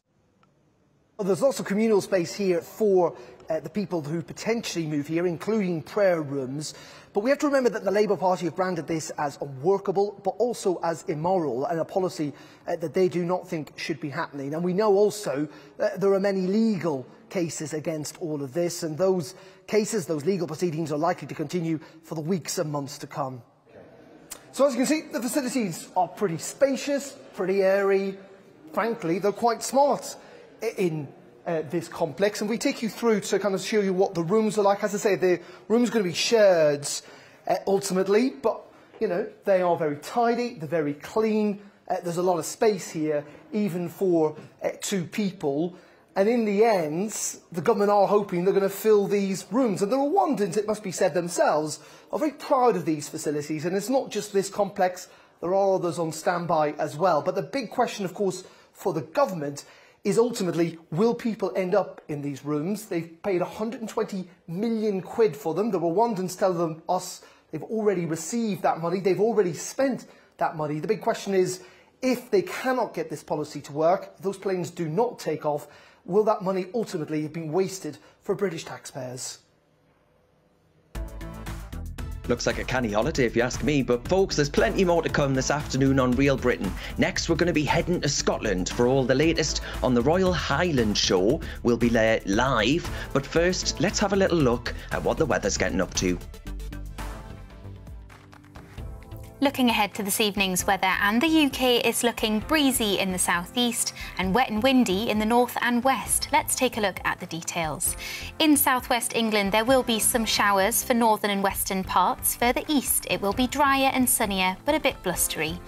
Well, there's also communal space here for uh, the people who potentially move here, including prayer rooms. But we have to remember that the Labour Party have branded this as unworkable, but also as immoral, and a policy uh, that they do not think should be happening. And we know also that there are many legal cases against all of this, and those cases, those legal proceedings, are likely to continue for the weeks and months to come. So as you can see, the facilities are pretty spacious, pretty airy. Frankly, they're quite smart in uh, this complex. And we take you through to kind of show you what the rooms are like. As I say, the rooms going to be shared uh, ultimately, but, you know, they are very tidy, they're very clean. Uh, there's a lot of space here, even for uh, two people. And in the end, the government are hoping they're going to fill these rooms. And the Rwandans, it must be said themselves, are very proud of these facilities. And it's not just this complex, there are others on standby as well. But the big question, of course, for the government is ultimately, will people end up in these rooms? They've paid 120 million quid for them. The Rwandans tell them, us, they've already received that money. They've already spent that money. The big question is, if they cannot get this policy to work, those planes do not take off, will that money ultimately have been wasted for British taxpayers? Looks like a canny holiday if you ask me, but folks, there's plenty more to come this afternoon on Real Britain. Next, we're going to be heading to Scotland for all the latest on the Royal Highland Show. We'll be there live, but first, let's have a little look at what the weather's getting up to. Looking ahead to this evening's weather, and the UK is looking breezy in the southeast and wet and windy in the north and west. Let's take a look at the details. In southwest England, there will be some showers for northern and western parts. Further east, it will be drier and sunnier, but a bit blustery.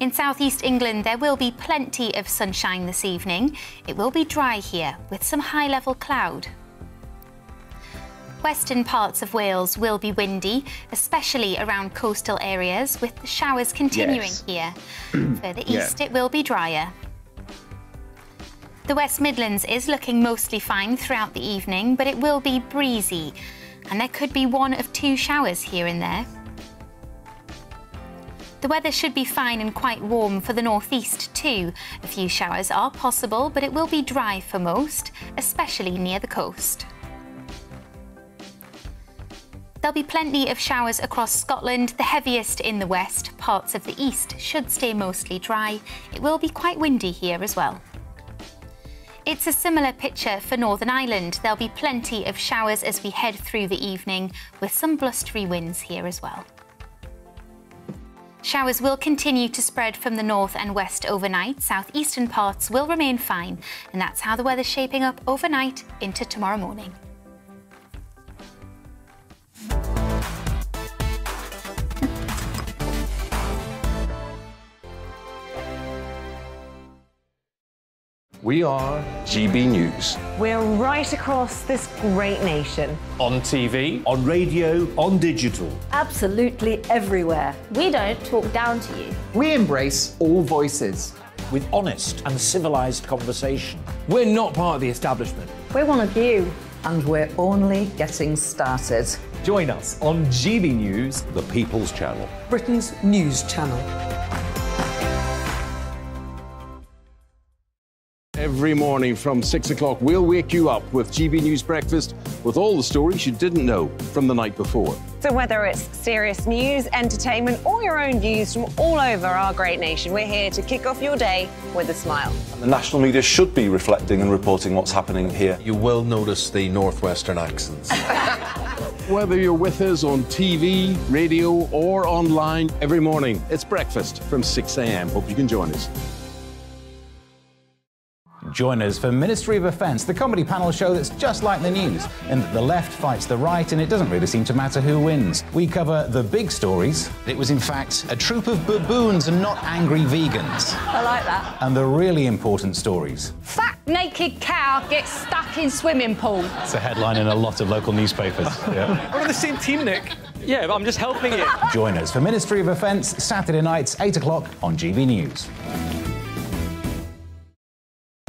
In southeast England, there will be plenty of sunshine this evening. It will be dry here with some high level cloud. Western parts of Wales will be windy, especially around coastal areas, with the showers continuing Yes. here. [clears throat] Further Yeah. east, it will be drier. The West Midlands is looking mostly fine throughout the evening, but it will be breezy, and there could be one of two showers here and there. The weather should be fine and quite warm for the northeast too. A few showers are possible, but it will be dry for most, especially near the coast. There'll be plenty of showers across Scotland, the heaviest in the west. Parts of the east should stay mostly dry. It will be quite windy here as well. It's a similar picture for Northern Ireland. There'll be plenty of showers as we head through the evening, with some blustery winds here as well. Showers will continue to spread from the north and west overnight. Southeastern parts will remain fine, and that's how the weather's shaping up overnight into tomorrow morning. We are GB News. We're right across this great nation. On TV, on radio, on digital. Absolutely everywhere. We don't talk down to you. We embrace all voices. With honest and civilised conversation. We're not part of the establishment. We're one of you. And we're only getting started. Join us on GB News, The People's Channel. Britain's news channel. Every morning from 6 o'clock, we'll wake you up with GB News Breakfast with all the stories you didn't know from the night before. So, whether it's serious news, entertainment, or your own views from all over our great nation, we're here to kick off your day with a smile. The national media should be reflecting and reporting what's happening here. You will notice the Northwestern accents. [laughs] Whether you're with us on TV, radio, or online, every morning it's breakfast from 6 a.m. Hope you can join us. Join us for Ministry of Offence, the comedy panel show that's just like the news, in that the left fights the right and it doesn't really seem to matter who wins. We cover the big stories. It was, in fact, a troop of baboons and not angry vegans. I like that. And the really important stories. Fat naked cow gets stuck in swimming pool. It's a headline in a lot of local newspapers. Yeah. We're on the same team, Nick. Yeah, but I'm just helping you. Join us for Ministry of Offence, Saturday nights, 8 o'clock on GB News.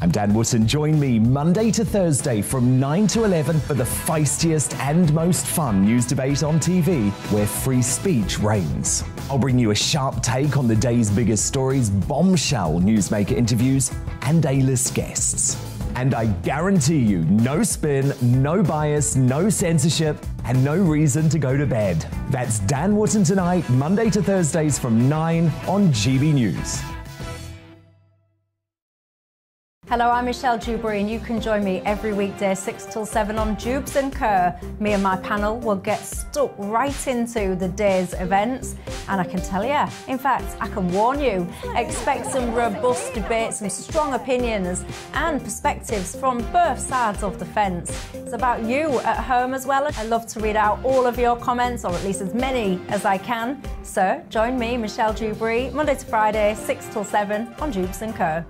I'm Dan Wootton. Join me Monday to Thursday from 9 to 11 for the feistiest and most fun news debate on TV where free speech reigns. I'll bring you a sharp take on the day's biggest stories, bombshell newsmaker interviews, and A-list guests. And I guarantee you, no spin, no bias, no censorship, and no reason to go to bed. That's Dan Wootton tonight, Monday to Thursdays from 9 on GB News. Hello, I'm Michelle Dewberry, and you can join me every weekday, 6 till 7 on Dewbs and Co. Me and my panel will get stuck right into the day's events, and I can tell you, in fact, I can warn you, expect some robust debates, some strong opinions, and perspectives from both sides of the fence. It's about you at home as well. I love to read out all of your comments, or at least as many as I can. So join me, Michelle Dewberry, Monday to Friday, 6 till 7 on Dewbs and Co.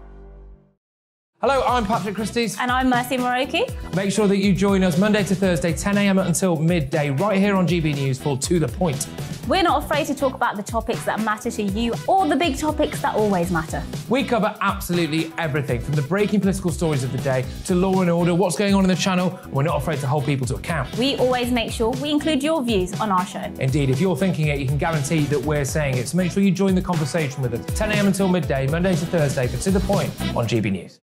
Hello, I'm Patrick Christys. And I'm Mercy Muroki. Make sure that you join us Monday to Thursday, 10 a.m. until midday, right here on GB News for To The Point. We're not afraid to talk about the topics that matter to you or the big topics that always matter. We cover absolutely everything from the breaking political stories of the day to law and order, what's going on in the channel. We're not afraid to hold people to account. We always make sure we include your views on our show. Indeed, if you're thinking it, you can guarantee that we're saying it. So make sure you join the conversation with us 10 a.m. until midday, Monday to Thursday for To The Point on GB News.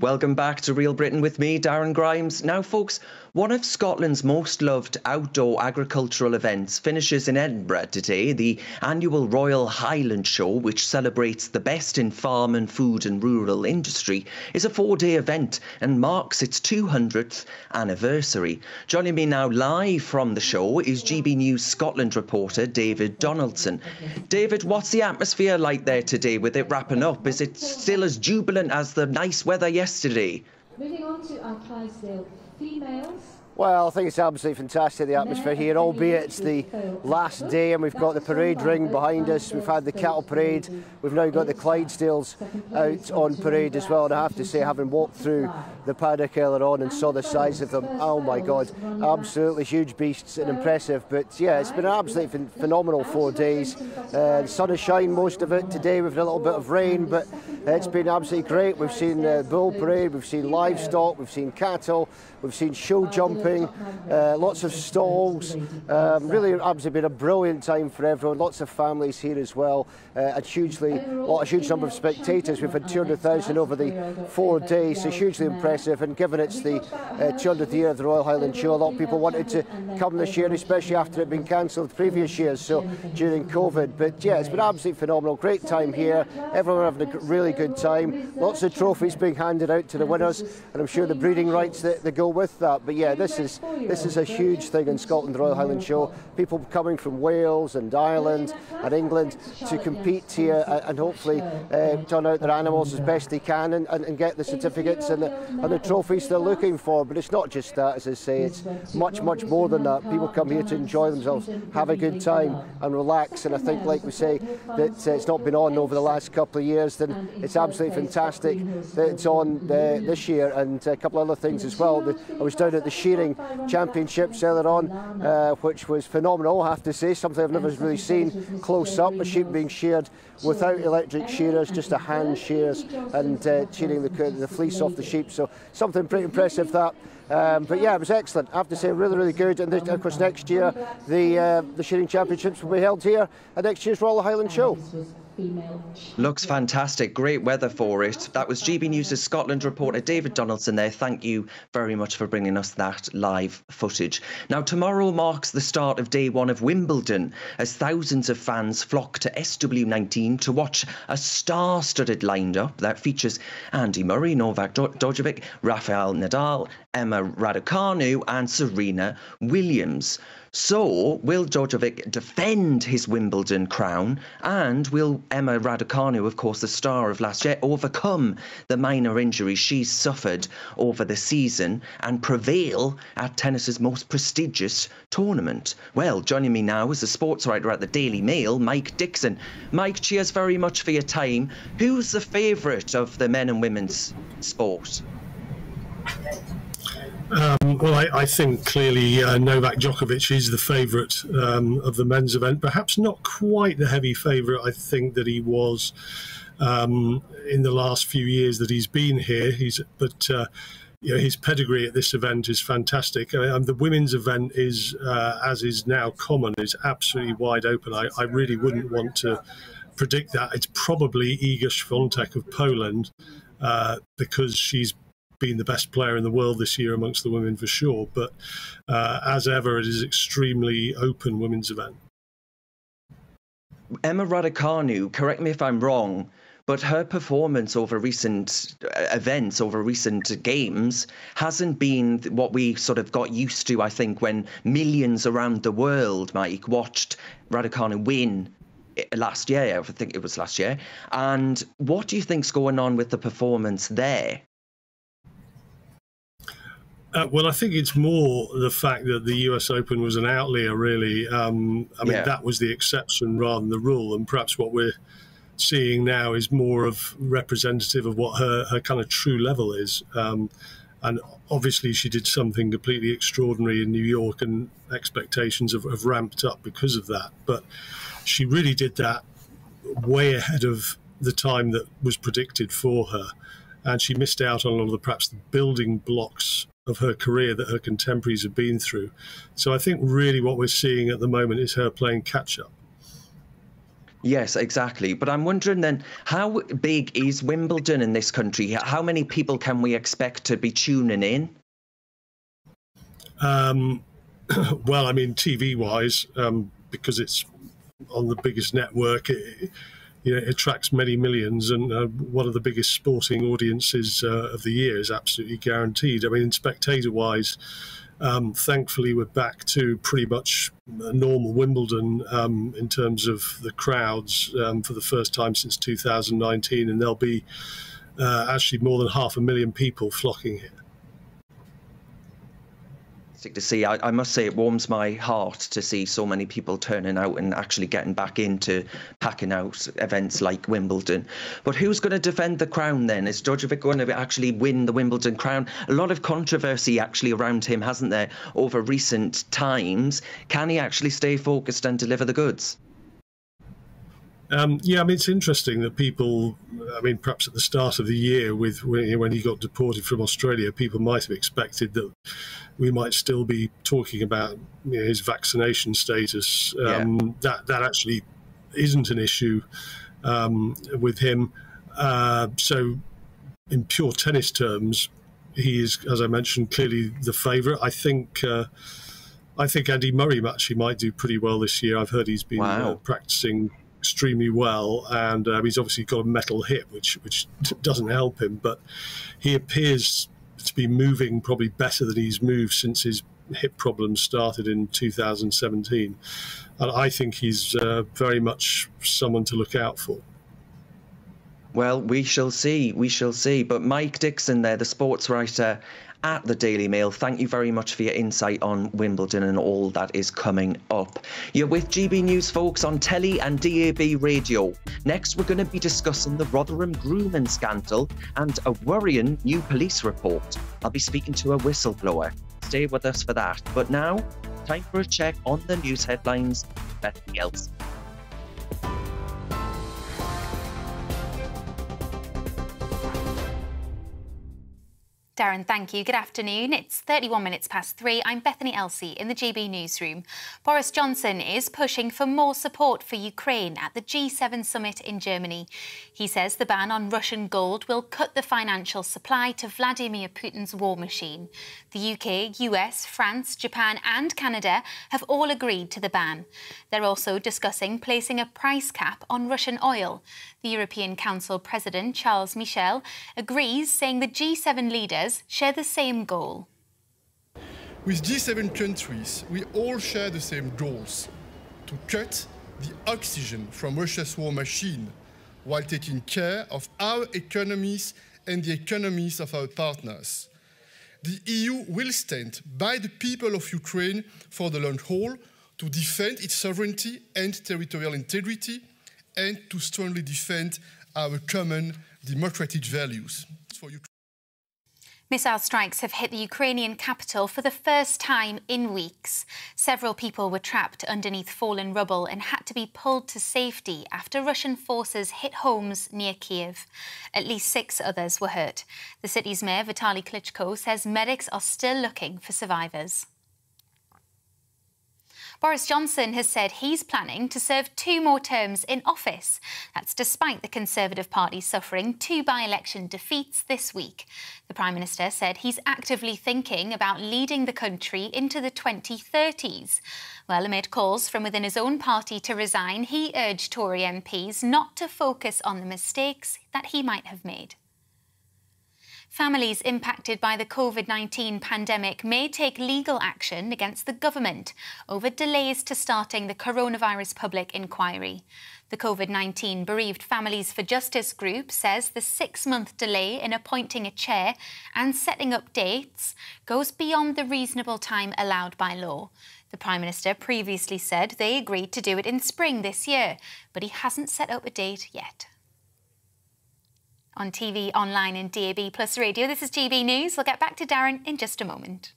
Welcome back to Real Britain with me, Darren Grimes. Now, folks, one of Scotland's most loved outdoor agricultural events finishes in Edinburgh today. The annual Royal Highland Show, which celebrates the best in farm and food and rural industry, is a four day event and marks its 200th anniversary. Joining me now live from the show is GB News Scotland reporter David Donaldson. David, what's the atmosphere like there today with it wrapping up? Is it still as jubilant as the nice weather yesterday? Moving on to our Clydesdale females. Well, I think it's absolutely fantastic, the atmosphere here, albeit it's the last day and we've got the parade ring behind us, we've had the cattle parade, we've now got the Clydesdales out on parade as well, and I have to say, having walked through the paddock earlier on and saw the size of them, oh my God, absolutely huge beasts and impressive, but yeah, it's been an absolutely phenomenal four days. Uh, the sun has shined most of it today, had a little bit of rain, but it's been absolutely great. We've seen the bull parade, we've seen livestock, we've seen cattle, we've seen show jumping, uh, lots of stalls. Um, really, absolutely been a brilliant time for everyone. Lots of families here as well. Uh, a hugely, a huge number of spectators. We've had 200,000 over the four days, so hugely impressive. And given it's the uh, 200th year of the Royal Highland Show, a lot of people wanted to come this year, especially after it being cancelled previous years, so during COVID. But yeah, it's been absolutely phenomenal. Great time here. Everyone having a really good time. Lots of trophies being handed out to the winners, and I'm sure the breeding rights that, that go with that. But yeah, this is this is a huge thing in Scotland, the Royal Highland Show. People coming from Wales and Ireland and England to compete here and hopefully uh, turn out their animals as best they can and, and, and get the certificates and the, and the trophies they're looking for. But it's not just that, as I say, it's much, much more than that. People come here to enjoy themselves, have a good time and relax. And I think, like we say, that uh, it's not been on over the last couple of years, then It's absolutely fantastic that it's on uh, this year and a couple of other things as well. I was down at the shearing championships earlier on, uh, which was phenomenal, I have to say, something I've never really seen close up, a sheep being sheared without electric shearers, just a hand shears and uh, shearing the, the fleece off the sheep. So something pretty impressive that. Um, but yeah, it was excellent. I have to say, really, really good. And of course, next year the uh, the shearing championships will be held here at next year's Royal Highland Show. Looks fantastic. Great weather for it. That was GB News' Scotland reporter David Donaldson there. Thank you very much for bringing us that live footage. Now, tomorrow marks the start of day one of Wimbledon as thousands of fans flock to SW19 to watch a star studded lineup that features Andy Murray, Novak Djokovic, Rafael Nadal, Emma Raducanu, and Serena Williams. So, will Djokovic defend his Wimbledon crown? And will Emma Raducanu, of course, the star of last year, overcome the minor injuries she's suffered over the season and prevail at tennis's most prestigious tournament? Well, joining me now is a sports writer at the Daily Mail, Mike Dixon. Mike, cheers very much for your time. Who's the favourite of the men and women's sport? Um, well, I, I, think clearly uh, Novak Djokovic is the favourite um, of the men's event. Perhaps not quite the heavy favourite I think that he was um, in the last few years that he's been here. He's but. Uh, you know, his pedigree at this event is fantastic. I mean, the women's event is, uh, as is now common, is absolutely wide open. I, I really wouldn't want to predict that. It's probably Iga Swiatek of Poland uh, because she's been the best player in the world this year amongst the women for sure. But uh, as ever, it is extremely open women's event. Emma Raducanu, correct me if I'm wrong, but her performance over recent uh, events, over recent games, hasn't been what we sort of got used to, I think, when millions around the world, Mike, watched Raducanu win uh, last year. I think it was last year. And what do you think's going on with the performance there? Uh, well, I think it's more the fact that the US Open was an outlier, really. Um, I mean, yeah. that was the exception rather than the rule. And perhaps what we're seeing now is more of representative of what her, her kind of true level is. Um, and obviously, she did something completely extraordinary in New York, and expectations have, have ramped up because of that. But she really did that way ahead of the time that was predicted for her and she missed out on a lot of the perhaps the building blocks of her career that her contemporaries have been through. So I think really what we're seeing at the moment is her playing catch up. Yes, exactly. But I'm wondering then, how big is Wimbledon in this country? How many people can we expect to be tuning in? Um, [clears throat] well, I mean, TV wise, um, because it's on the biggest network, it, you know, it attracts many millions, and uh, one of the biggest sporting audiences uh, of the year is absolutely guaranteed. I mean, spectator-wise, um, thankfully we're back to pretty much normal Wimbledon um, in terms of the crowds um, for the first time since 2019, and there'll be uh, actually more than half a million people flocking here to see. I, I, must say, it warms my heart to see so many people turning out and actually getting back into packing out events like Wimbledon. But who's going to defend the crown then? Is Djokovic going to actually win the Wimbledon crown? A lot of controversy actually around him, hasn't there, over recent times? Can he actually stay focused and deliver the goods? Um, yeah, I mean, it's interesting that people, I mean, perhaps at the start of the year, with when he got deported from Australia, people might have expected that we might still be talking about you know, his vaccination status. Um, yeah. That that actually isn't an issue um, with him. Uh, so, in pure tennis terms, he is, as I mentioned, clearly the favourite. I think. Uh, I think Andy Murray actually might do pretty well this year. I've heard he's been wow. uh, practicing extremely well, and um, he's obviously got a metal hip, which which [laughs] doesn't help him. But he appears to be moving probably better than he's moved since his hip problems started in 2017, and I think he's uh, very much someone to look out for. Well, we shall see. We shall see. But Mike Dixon, there, the sports writer at the Daily Mail. Thank you very much for your insight on Wimbledon and all that is coming up. You're with GB News, folks, on telly and DAB radio. Next, we're going to be discussing the Rotherham grooming scandal and a worrying new police report. I'll be speaking to a whistleblower. Stay with us for that. But now, time for a check on the news headlines. Bethany Elsey. Darren, thank you. Good afternoon. It's 31 minutes past three. I'm Bethany Elsey in the GB newsroom. Boris Johnson is pushing for more support for Ukraine at the G7 summit in Germany. He says the ban on Russian gold will cut the financial supply to Vladimir Putin's war machine. The UK, US, France, Japan and Canada have all agreed to the ban. They're also discussing placing a price cap on Russian oil. The European Council President, Charles Michel, agrees, saying the G7 leaders share the same goal. With G7 countries, we all share the same goals to cut the oxygen from Russia's war machine while taking care of our economies and the economies of our partners. The EU will stand by the people of Ukraine for the long haul to defend its sovereignty and territorial integrity and to strongly defend our common democratic values. Missile strikes have hit the Ukrainian capital for the first time in weeks. Several people were trapped underneath fallen rubble and had to be pulled to safety after Russian forces hit homes near Kiev. At least six others were hurt. The city's mayor, Vitaly Klitschko, says medics are still looking for survivors. Boris Johnson has said he's planning to serve two more terms in office. That's despite the Conservative Party suffering two by election defeats this week. The Prime Minister said he's actively thinking about leading the country into the 2030s. Well, amid calls from within his own party to resign, he urged Tory MPs not to focus on the mistakes that he might have made. Families impacted by the COVID 19 pandemic may take legal action against the government over delays to starting the coronavirus public inquiry. The COVID 19 Bereaved Families for Justice group says the six month delay in appointing a chair and setting up dates goes beyond the reasonable time allowed by law. The Prime Minister previously said they agreed to do it in spring this year, but he hasn't set up a date yet on TV, online and DAB Plus radio. This is GB News. We'll get back to Darren in just a moment.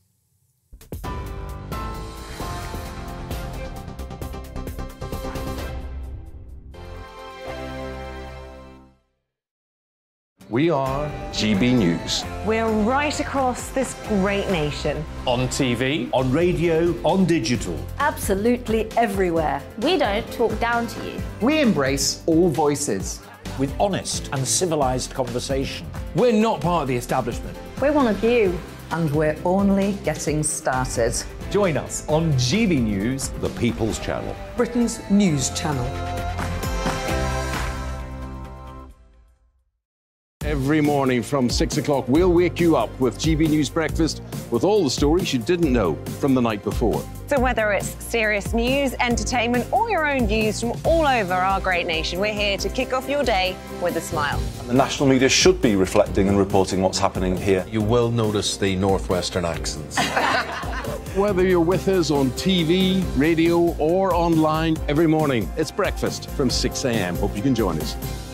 We are GB News. We're right across this great nation. On TV, on radio, on digital. Absolutely everywhere. We don't talk down to you. We embrace all voices with honest and civilised conversation. We're not part of the establishment. We're one of you. And we're only getting started. Join us on GB News, the People's Channel, Britain's news channel. Every morning from 6 o'clock, we'll wake you up with GB News Breakfast with all the stories you didn't know from the night before. So, whether it's serious news, entertainment, or your own views from all over our great nation, we're here to kick off your day with a smile. And the national media should be reflecting and reporting what's happening here. You will notice the northwestern accents. [laughs] Whether you're with us on TV, radio, or online, every morning, it's breakfast from 6 a.m. Hope you can join us.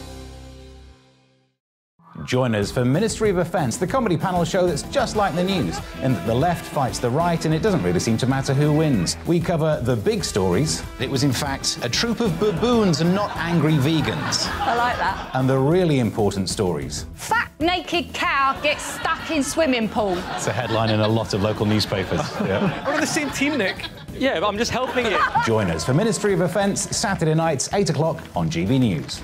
Join us for Ministry of Offence, the comedy panel show that's just like the news, in that the left fights the right and it doesn't really seem to matter who wins. We cover the big stories. It was, in fact, a troop of baboons and not angry vegans. I like that. And the really important stories. Fat naked cow gets stuck in swimming pool. It's a headline in a lot of local newspapers. [laughs] yeah. We're on the same team, Nick. Yeah, but I'm just helping you. Join us for Ministry of Offence, Saturday nights, 8 o'clock on GB News.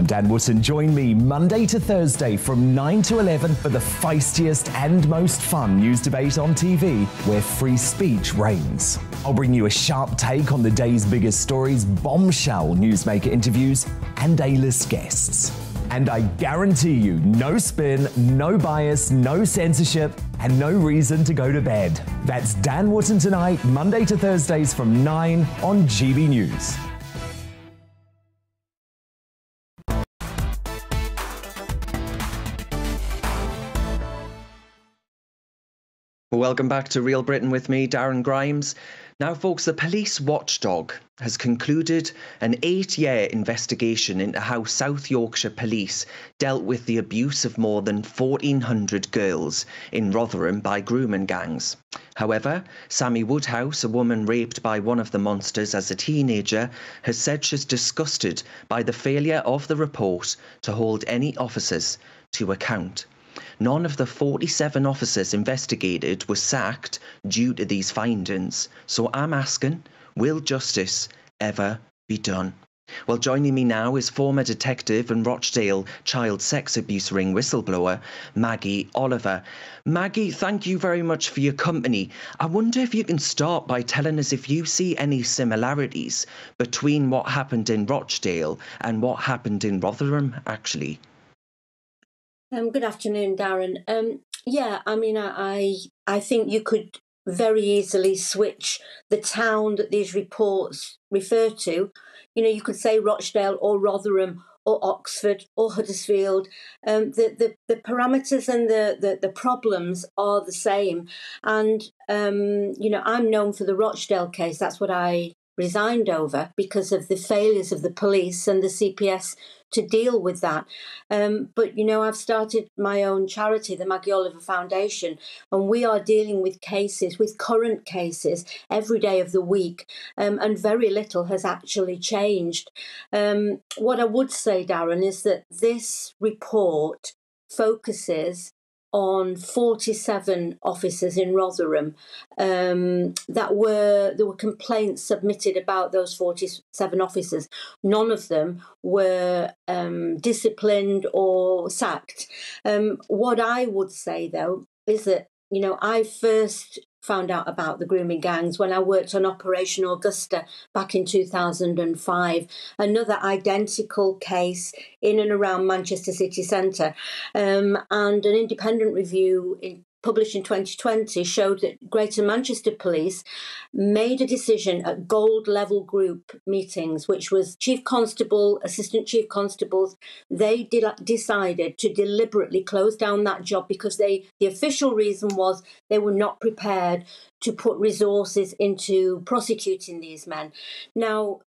I'm Dan Wootton. Join me Monday to Thursday from 9 to 11 for the feistiest and most fun news debate on TV, where free speech reigns. I'll bring you a sharp take on the day's biggest stories, bombshell newsmaker interviews, and A-list guests. And I guarantee you, no spin, no bias, no censorship, and no reason to go to bed. That's Dan Wootton tonight, Monday to Thursdays from 9 on GB News. Welcome back to Real Britain with me, Darren Grimes. Now, folks, the police watchdog has concluded an eight year investigation into how South Yorkshire Police dealt with the abuse of more than 1,400 girls in Rotherham by grooming gangs. However, Sammy Woodhouse, a woman raped by one of the monsters as a teenager, has said she's disgusted by the failure of the report to hold any officers to account. None of the 47 officers investigated was sacked due to these findings. So I'm asking, will justice ever be done? Well, joining me now is former detective and Rochdale child sex abuse ring whistleblower, Maggie Oliver. Maggie, thank you very much for your company. I wonder if you can start by telling us if you see any similarities between what happened in Rochdale and what happened in Rotherham, actually. Um, good afternoon, Darren. Um, yeah, I mean, I I think you could very easily switch the town that these reports refer to. You know, you could say Rochdale or Rotherham or Oxford or Huddersfield. Um, the, the the parameters and the, the the problems are the same. And um, you know, I'm known for the Rochdale case. That's what I resigned over because of the failures of the police and the CPS to deal with that. Um, but you know, I've started my own charity, the Maggie Oliver Foundation, and we are dealing with cases, with current cases, every day of the week, um, and very little has actually changed. Um, what I would say, Darren, is that this report focuses on 47 officers in Rotherham um, that were there were complaints submitted about those 47 officers. None of them were um, disciplined or sacked. Um, what I would say though is that you know I first found out about the grooming gangs when I worked on Operation Augusta back in 2005. Another identical case in and around Manchester city centre. Um, and an independent review in published in 2020 showed that Greater Manchester Police made a decision at gold level group meetings, which was Chief Constable, Assistant Chief Constables. They de- uh, decided to deliberately close down that job because they the official reason was they were not prepared to put resources into prosecuting these men. Now,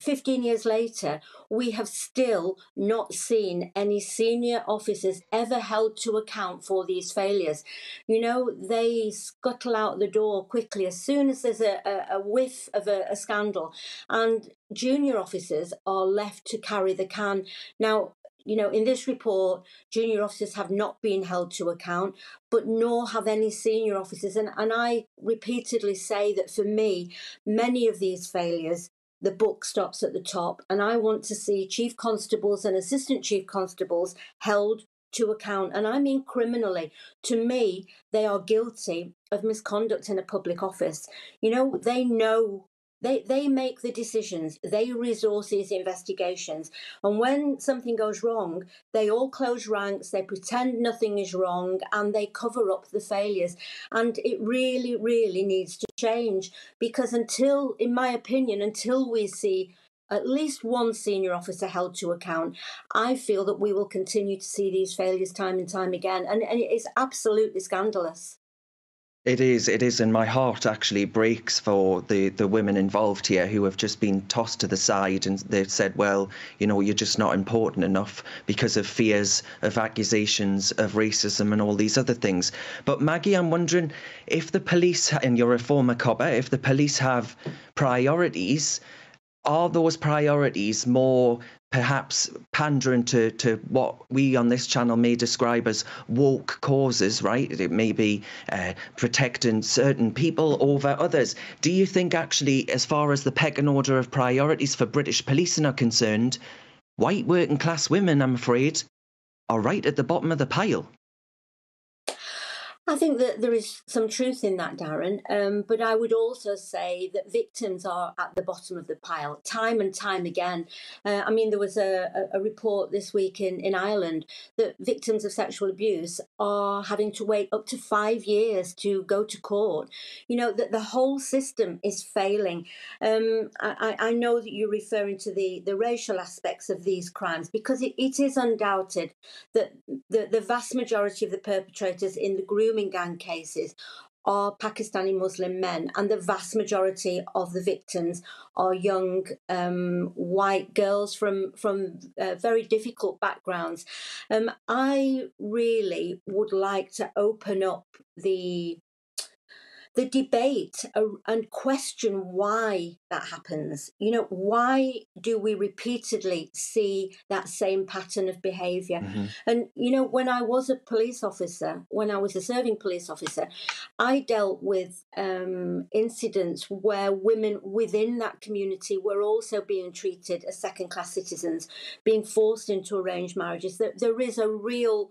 15 years later, we have still not seen any senior officers ever held to account for these failures. You know, they scuttle out the door quickly as soon as there's a, a, a whiff of a, a scandal, and junior officers are left to carry the can. Now, you know, in this report, junior officers have not been held to account, but nor have any senior officers. And, and I repeatedly say that for me, many of these failures the book stops at the top. And I want to see chief constables and assistant chief constables held to account. And I mean criminally. To me, they are guilty of misconduct in a public office. You know, they know they, they make the decisions, they resource these investigations. And when something goes wrong, they all close ranks, they pretend nothing is wrong, and they cover up the failures. And it really, really needs to change because until, in my opinion, until we see at least one senior officer held to account, I feel that we will continue to see these failures time and time again. And, and it is absolutely scandalous. It is, it is, and my heart actually breaks for the, the women involved here who have just been tossed to the side and they've said, well, you know, you're just not important enough because of fears of accusations of racism and all these other things. But Maggie, I'm wondering if the police, and you're a former copper, if the police have priorities, are those priorities more perhaps pandering to, to what we on this channel may describe as woke causes, right? It may be uh, protecting certain people over others. Do you think, actually, as far as the pecking order of priorities for British policing are concerned, white working class women, I'm afraid, are right at the bottom of the pile? I think that there is some truth in that, Darren. Um, but I would also say that victims are at the bottom of the pile time and time again. Uh, I mean, there was a, a, report this week in, in Ireland that victims of sexual abuse are having to wait up to five years to go to court. You know, that the whole system is failing. Um, I, I, know that you're referring to the, the racial aspects of these crimes because it, it is undoubted that the, the vast majority of the perpetrators in the group gang cases are Pakistani Muslim men, and the vast majority of the victims are young um, white girls from from uh, very difficult backgrounds. Um, I really would like to open up the the debate and question why that happens. You know, why do we repeatedly see that same pattern of behavior? Mm-hmm. And, you know, when I was a police officer, when I was a serving police officer, I dealt with um, incidents where women within that community were also being treated as second class citizens, being forced into arranged marriages. There, there is a real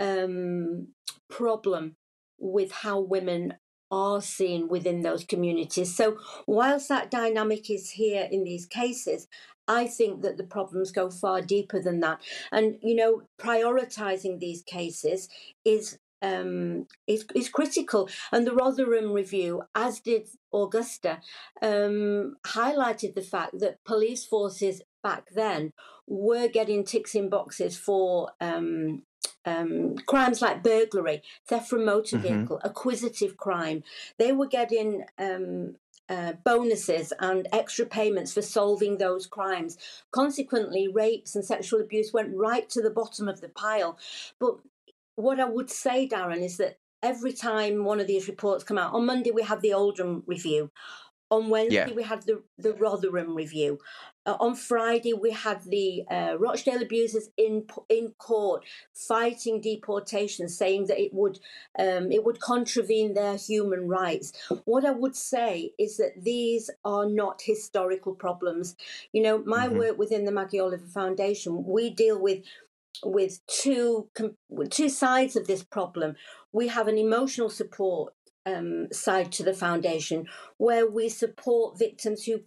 um, problem with how women are seen within those communities. So, whilst that dynamic is here in these cases, I think that the problems go far deeper than that. And, you know, prioritizing these cases is. Um, is, is critical, and the Rotherham review, as did Augusta, um, highlighted the fact that police forces back then were getting ticks in boxes for um, um, crimes like burglary, theft from motor mm-hmm. vehicle, mm-hmm. acquisitive crime. They were getting um, uh, bonuses and extra payments for solving those crimes. Consequently, rapes and sexual abuse went right to the bottom of the pile. But what I would say, Darren, is that every time one of these reports come out, on Monday we have the Oldham review. On Wednesday, yeah. we had the, the Rotherham review. Uh, on Friday, we had the uh, Rochdale abusers in in court fighting deportation, saying that it would um, it would contravene their human rights. What I would say is that these are not historical problems. You know, my mm-hmm. work within the Maggie Oliver Foundation, we deal with with two two sides of this problem. We have an emotional support um, side to the foundation, where we support victims who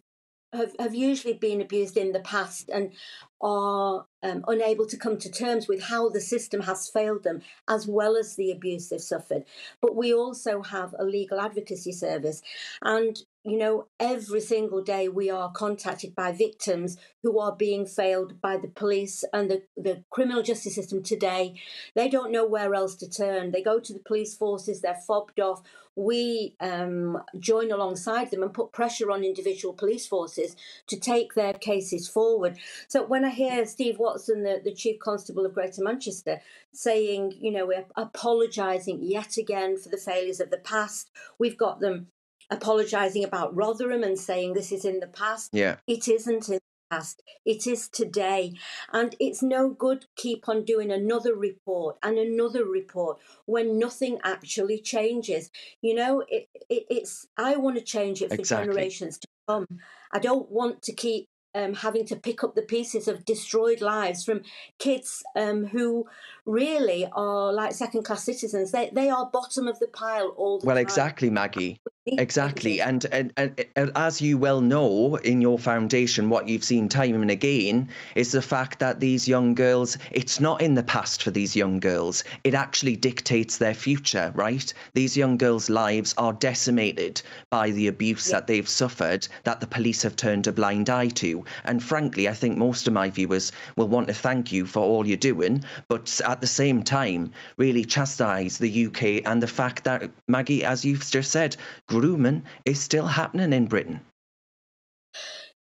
have, have usually been abused in the past and are um, unable to come to terms with how the system has failed them, as well as the abuse they've suffered. But we also have a legal advocacy service, and you know, every single day we are contacted by victims who are being failed by the police and the, the criminal justice system today. They don't know where else to turn. They go to the police forces, they're fobbed off. We um, join alongside them and put pressure on individual police forces to take their cases forward. So when I hear Steve Watson, the, the Chief Constable of Greater Manchester, saying, you know, we're apologising yet again for the failures of the past, we've got them apologising about Rotherham and saying this is in the past. Yeah. It isn't in the past. It is today. And it's no good keep on doing another report and another report when nothing actually changes. You know, it, it it's I want to change it for exactly. generations to come. I don't want to keep um, having to pick up the pieces of destroyed lives from kids um, who really are like second class citizens. They, they are bottom of the pile all the well, time. Well, exactly, Maggie. Exactly. And, and, and, and as you well know in your foundation, what you've seen time and again is the fact that these young girls, it's not in the past for these young girls. It actually dictates their future, right? These young girls' lives are decimated by the abuse yeah. that they've suffered that the police have turned a blind eye to. And frankly, I think most of my viewers will want to thank you for all you're doing, but at the same time, really chastise the UK and the fact that, Maggie, as you've just said, grooming is still happening in Britain.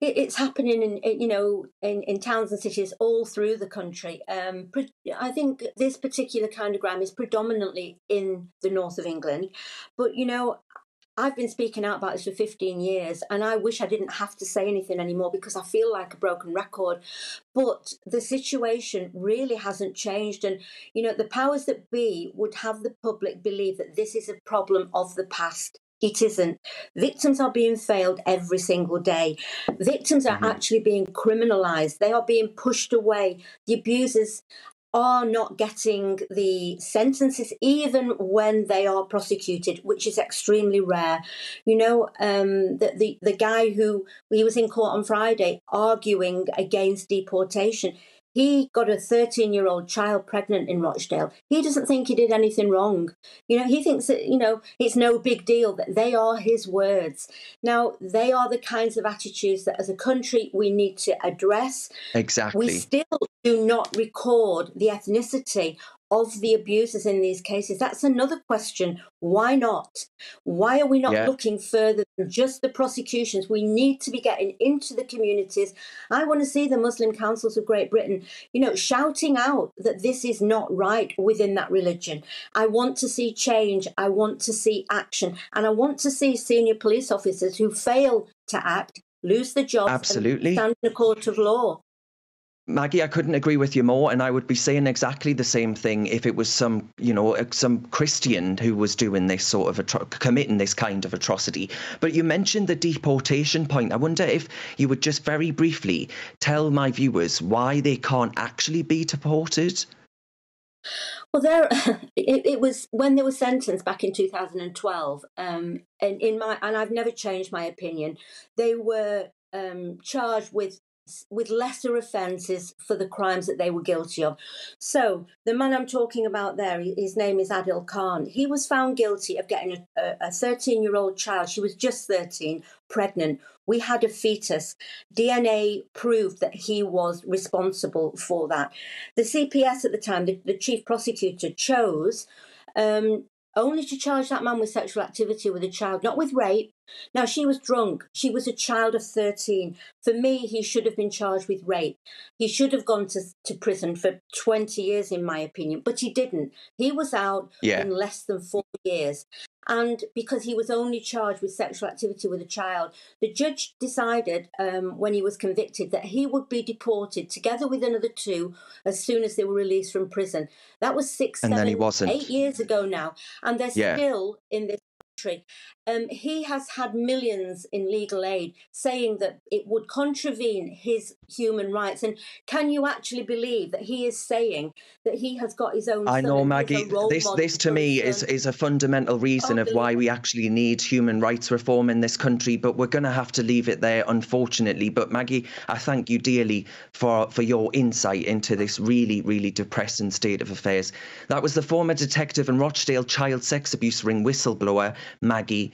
It's happening in you know in, in towns and cities all through the country. Um, I think this particular kind of crime is predominantly in the north of England, but you know I've been speaking out about this for 15 years, and I wish I didn't have to say anything anymore because I feel like a broken record. But the situation really hasn't changed. And, you know, the powers that be would have the public believe that this is a problem of the past. It isn't. Victims are being failed every single day. Victims are mm-hmm. actually being criminalized. They are being pushed away. The abusers are not getting the sentences even when they are prosecuted, which is extremely rare. You know, um, the, the, the guy who he was in court on Friday arguing against deportation. He got a 13 year old child pregnant in Rochdale. He doesn't think he did anything wrong. You know, he thinks that, you know, it's no big deal that they are his words. Now, they are the kinds of attitudes that as a country we need to address. Exactly. We still do not record the ethnicity of the abusers in these cases? That's another question. Why not? Why are we not Yeah. looking further than just the prosecutions? We need to be getting into the communities. I want to see the Muslim councils of Great Britain, you know, shouting out that this is not right within that religion. I want to see change. I want to see action. And I want to see senior police officers who fail to act lose the job Absolutely. and stand in a court of law. Maggie, I couldn't agree with you more, and I would be saying exactly the same thing if it was some, you know, uh, some Christian who was doing this sort of atro- committing this kind of atrocity. But you mentioned the deportation point. I wonder if you would just very briefly tell my viewers why they can't actually be deported. Well, there [laughs] it, it was when they were sentenced back in 2012. Um, and in my and I've never changed my opinion. They were um, charged with with lesser offences for the crimes that they were guilty of. So the man I'm talking about there, his name is Adil Khan. He was found guilty of getting a 13 year old child. She was just 13, pregnant. We had a fetus. DNA proved that he was responsible for that. The CPS at the time, the, the chief prosecutor, chose um, only to charge that man with sexual activity with a child, not with rape. Now, she was drunk. She was a child of 13. For me, he should have been charged with rape. He should have gone to, to prison for 20 years, in my opinion, but he didn't. He was out Yeah. in less than four years. And because he was only charged with sexual activity with a child, the judge decided um, when he was convicted that he would be deported together with another two as soon as they were released from prison. That was six, And then he seven, wasn't. eight years ago now. And they're Yeah. still in this country. Um, he has had millions in legal aid saying that it would contravene his human rights. And can you actually believe that he is saying that he has got his own I know, and is a Maggie. This, this to me is is a fundamental reason of why we actually need human rights reform in this country. But we're going to have to leave it there, unfortunately. But Maggie, I thank you dearly for for your insight into this really, really depressing state of affairs. That was the former detective and Rochdale child sex abuse ring whistleblower Maggie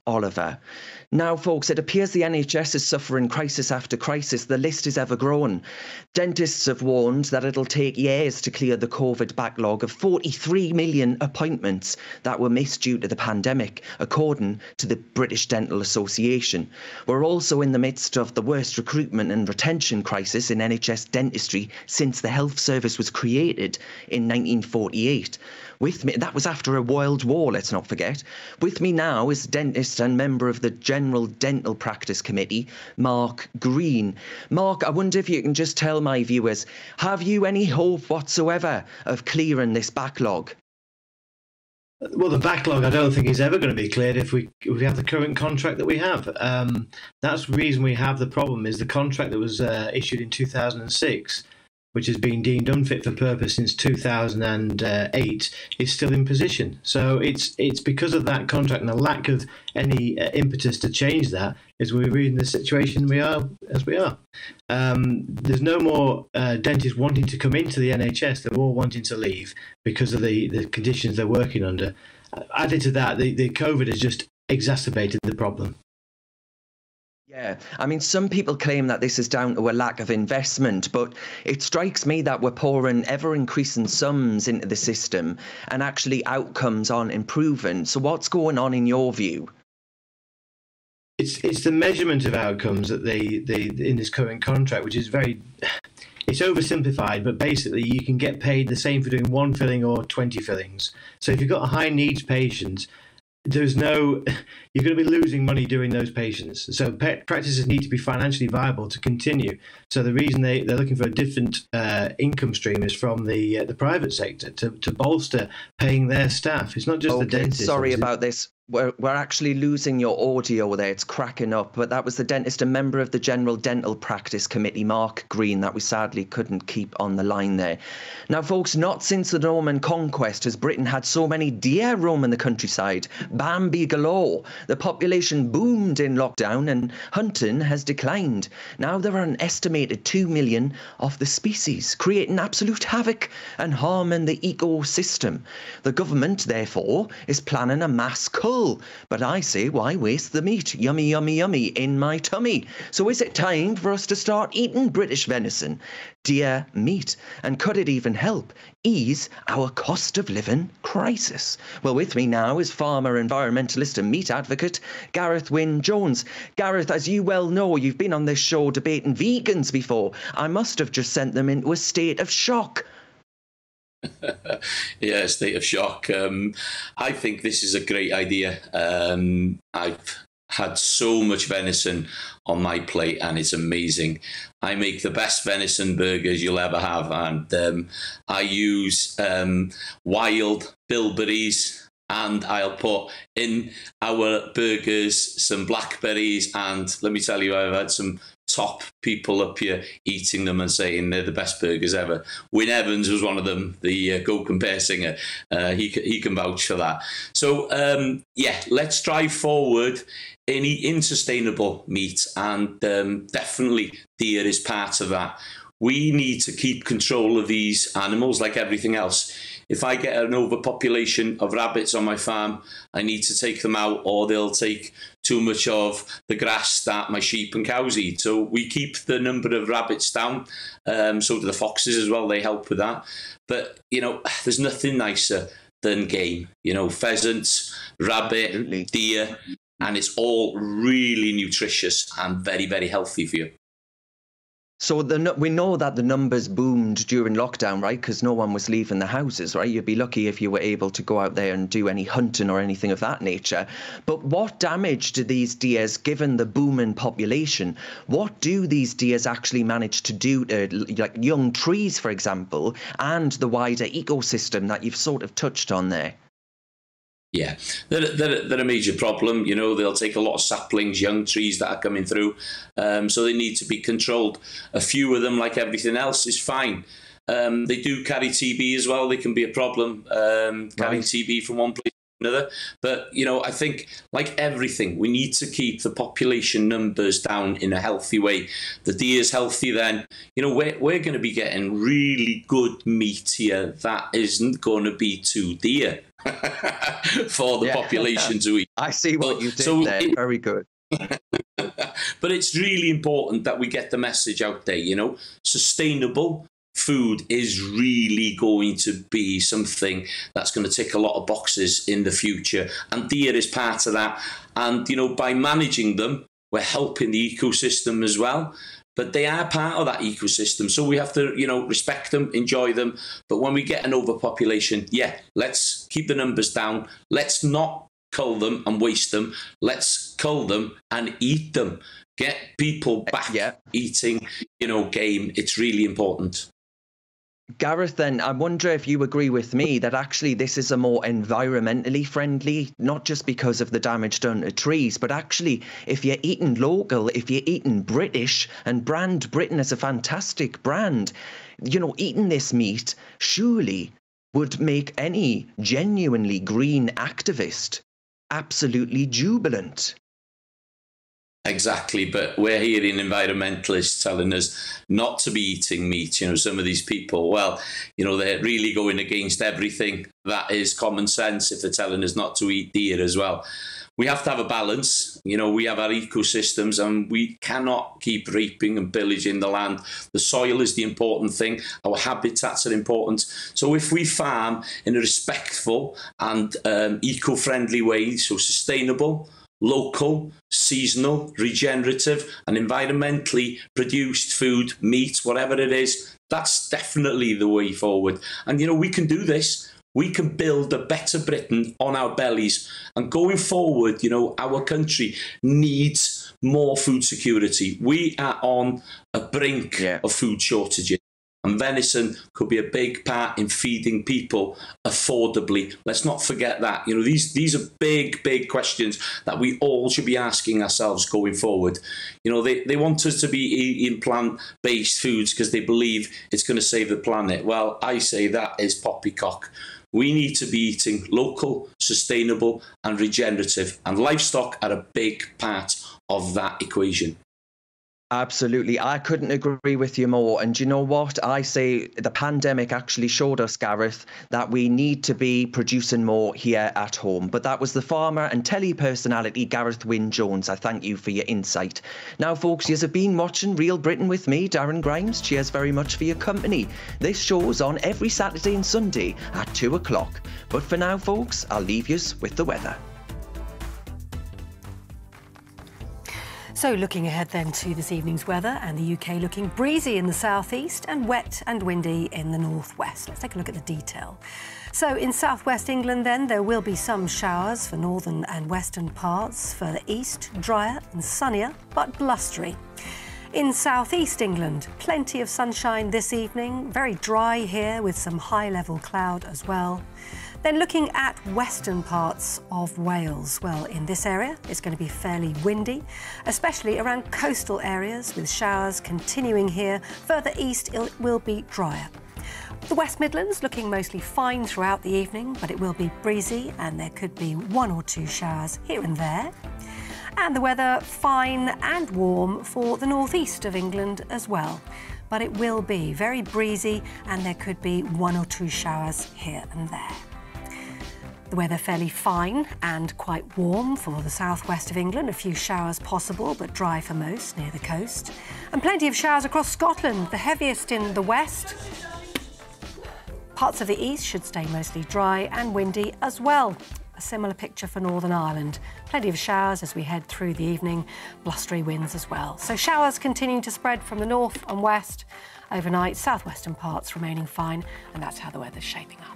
Oliver. Now, folks, it appears the NHS is suffering crisis after crisis. The list is ever growing. Dentists have warned that it'll take years to clear the COVID backlog of 43 million appointments that were missed due to the pandemic, according to the British Dental Association. We're also in the midst of the worst recruitment and retention crisis in NHS dentistry since the health service was created in 1948. With me, that was after a world war, let's not forget. With me now is dentist and member of the General Dental Practice Committee, Mark Green. Mark, I wonder if you can just tell my viewers have you any hope whatsoever of clearing this backlog? Well, the backlog I don't think is ever going to be cleared if we if we have the current contract that we have. Um, that's the reason we have the problem is the contract that was uh, issued in 2006, which has been deemed unfit for purpose since 2008, is still in position. So it's it's because of that contract and the lack of any uh, impetus to change that is we're in the situation we are as we are. Um, there's no more uh, dentists wanting to come into the NHS; they're all wanting to leave because of the, the conditions they're working under. Added to that, the, the COVID has just exacerbated the problem. Yeah, I mean, some people claim that this is down to a lack of investment, but it strikes me that we're pouring ever increasing sums into the system and actually outcomes aren't improving. So, what's going on in your view? It's it's the measurement of outcomes that they, they in this current contract, which is very it's oversimplified, but basically you can get paid the same for doing one filling or 20 fillings. So if you've got a high needs patient, there's no you're going to be losing money doing those patients. So pet practices need to be financially viable to continue. So the reason they they're looking for a different uh, income stream is from the uh, the private sector to, to bolster paying their staff. It's not just the dentist. sorry about this. We're, we're actually losing your audio there. It's cracking up. But that was the dentist, a member of the General Dental Practice Committee, Mark Green, that we sadly couldn't keep on the line there. Now, folks, not since the Norman conquest has Britain had so many deer roaming the countryside. Bambi galore. The population boomed in lockdown and hunting has declined. Now there are an estimated 2 million of the species, creating absolute havoc and harming the ecosystem. The government, therefore, is planning a mass cull. But I say, why waste the meat? Yummy, yummy, yummy in my tummy. So is it time for us to start eating British venison, deer meat, and could it even help ease our cost of living crisis? Well, with me now is farmer, environmentalist, and meat advocate Gareth Wyn Jones. Gareth, as you well know, you've been on this show debating vegans before. I must have just sent them into a state of shock. [laughs] yeah, state of shock. Um, I think this is a great idea. Um, I've had so much venison on my plate and it's amazing. I make the best venison burgers you'll ever have, and um, I use um, wild bilberries. And I'll put in our burgers some blackberries, and let me tell you, I've had some top people up here eating them and saying they're the best burgers ever. Wynne Evans was one of them, the uh, Go Compare singer. Uh, he he can vouch for that. So um, yeah, let's drive forward any in sustainable meat, and um, definitely deer is part of that. We need to keep control of these animals like everything else if I get an overpopulation of rabbits on my farm, I need to take them out or they'll take too much of the grass that my sheep and cows eat. So we keep the number of rabbits down. Um, so do the foxes as well. They help with that. But, you know, there's nothing nicer than game. You know, pheasants, rabbit, deer, and it's all really nutritious and very, very healthy for you. So the, we know that the numbers boomed during lockdown, right? Because no one was leaving the houses, right? You'd be lucky if you were able to go out there and do any hunting or anything of that nature. But what damage do these deers, given the booming population, what do these deers actually manage to do to like young trees, for example, and the wider ecosystem that you've sort of touched on there? Yeah, they're, they're, they're, a major problem. You know, they'll take a lot of saplings, young trees that are coming through, um, so they need to be controlled. A few of them, like everything else, is fine. Um, they do carry TB as well. They can be a problem um, carrying right. TB from one place to another. But you know, I think like everything, we need to keep the population numbers down in a healthy way. The deer is healthy, then you know we're we're going to be getting really good meat here. That isn't going to be too dear. [laughs] for the yeah. population to eat. I see what but, you did so there. It, Very good. [laughs] but it's really important that we get the message out there. You know, sustainable food is really going to be something that's going to tick a lot of boxes in the future, and deer is part of that. And you know, by managing them, we're helping the ecosystem as well but they are part of that ecosystem. So we have to, you know, respect them, enjoy them. But when we get an overpopulation, yeah, let's keep the numbers down. Let's not cull them and waste them. Let's cull them and eat them. Get people back yeah. eating, you know, game. It's really important. Gareth, then I wonder if you agree with me that actually this is a more environmentally friendly, not just because of the damage done to trees, but actually if you're eating local, if you're eating British, and brand Britain is a fantastic brand, you know, eating this meat surely would make any genuinely green activist absolutely jubilant. Exactly, but we're hearing environmentalists telling us not to be eating meat. You know, some of these people, well, you know, they're really going against everything that is common sense if they're telling us not to eat deer as well. We have to have a balance. You know, we have our ecosystems and we cannot keep reaping and pillaging the land. The soil is the important thing, our habitats are important. So if we farm in a respectful and um, eco friendly way, so sustainable, local, seasonal, regenerative, and environmentally produced food, meat, whatever it is, that's definitely the way forward. And you know, we can do this. We can build a better Britain on our bellies. And going forward, you know, our country needs more food security. We are on a brink yeah. of food shortages. And venison could be a big part in feeding people affordably. Let's not forget that. You know, these these are big, big questions that we all should be asking ourselves going forward. You know, they, they want us to be eating plant-based foods because they believe it's going to save the planet. Well, I say that is poppycock. We need to be eating local, sustainable, and regenerative, and livestock are a big part of that equation. Absolutely. I couldn't agree with you more. And you know what? I say the pandemic actually showed us, Gareth, that we need to be producing more here at home. But that was the farmer and telly personality, Gareth Wyn Jones. I thank you for your insight. Now, folks, you have been watching Real Britain with me, Darren Grimes. Cheers very much for your company. This show's on every Saturday and Sunday at 2 o'clock. But for now, folks, I'll leave you with the weather. So, looking ahead then to this evening's weather and the UK looking breezy in the southeast and wet and windy in the northwest. Let's take a look at the detail. So, in southwest England, then, there will be some showers for northern and western parts. Further east, drier and sunnier, but blustery. In southeast England, plenty of sunshine this evening, very dry here with some high level cloud as well. Then looking at western parts of Wales, well, in this area, it's going to be fairly windy, especially around coastal areas with showers continuing here. Further east, it will be drier. The West Midlands looking mostly fine throughout the evening, but it will be breezy and there could be one or two showers here and there. And the weather fine and warm for the northeast of England as well. But it will be very breezy and there could be one or two showers here and there. The weather fairly fine and quite warm for the southwest of England. A few showers possible, but dry for most near the coast. And plenty of showers across Scotland, the heaviest in the west. Parts of the east should stay mostly dry and windy as well. A similar picture for Northern Ireland. Plenty of showers as we head through the evening, blustery winds as well. So showers continuing to spread from the north and west overnight, southwestern parts remaining fine, and that's how the weather's shaping up.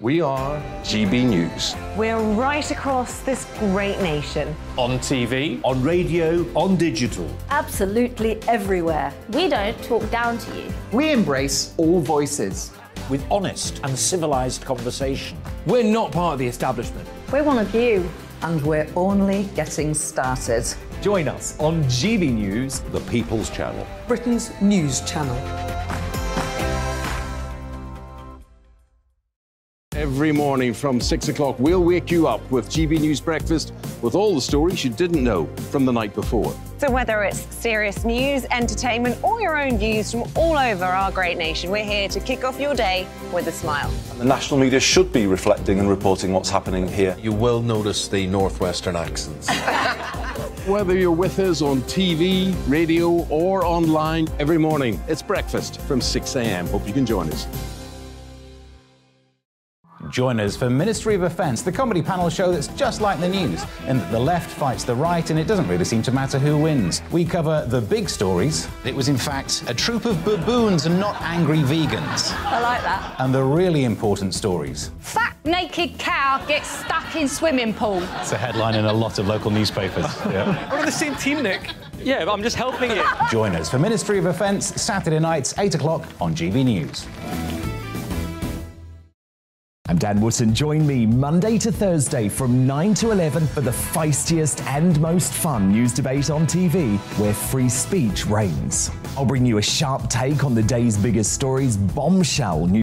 We are GB News. We're right across this great nation. On TV, on radio, on digital. Absolutely everywhere. We don't talk down to you. We embrace all voices. With honest and civilised conversation. We're not part of the establishment. We're one of you. And we're only getting started. Join us on GB News, The People's Channel. Britain's news channel. Every morning from 6 o'clock, we'll wake you up with GB News Breakfast with all the stories you didn't know from the night before. So, whether it's serious news, entertainment, or your own views from all over our great nation, we're here to kick off your day with a smile. The national media should be reflecting and reporting what's happening here. You will notice the northwestern accents. [laughs] Whether you're with us on TV, radio, or online, every morning, it's breakfast from 6 a.m. Hope you can join us. Join us for Ministry of Offence, the comedy panel show that's just like the news, in that the left fights the right and it doesn't really seem to matter who wins. We cover the big stories. It was, in fact, a troop of baboons and not angry vegans. I like that. And the really important stories. Fat naked cow gets stuck in swimming pool. It's a headline in a lot of local newspapers. [laughs] Yeah. We're on the same team, Nick. Yeah, but I'm just helping you. Join us for Ministry of Offence, Saturday nights, 8 o'clock on GB News. I'm Dan Wootton. Join me Monday to Thursday from 9 to 11 for the feistiest and most fun news debate on TV, where free speech reigns. I'll bring you a sharp take on the day's biggest stories, bombshell news.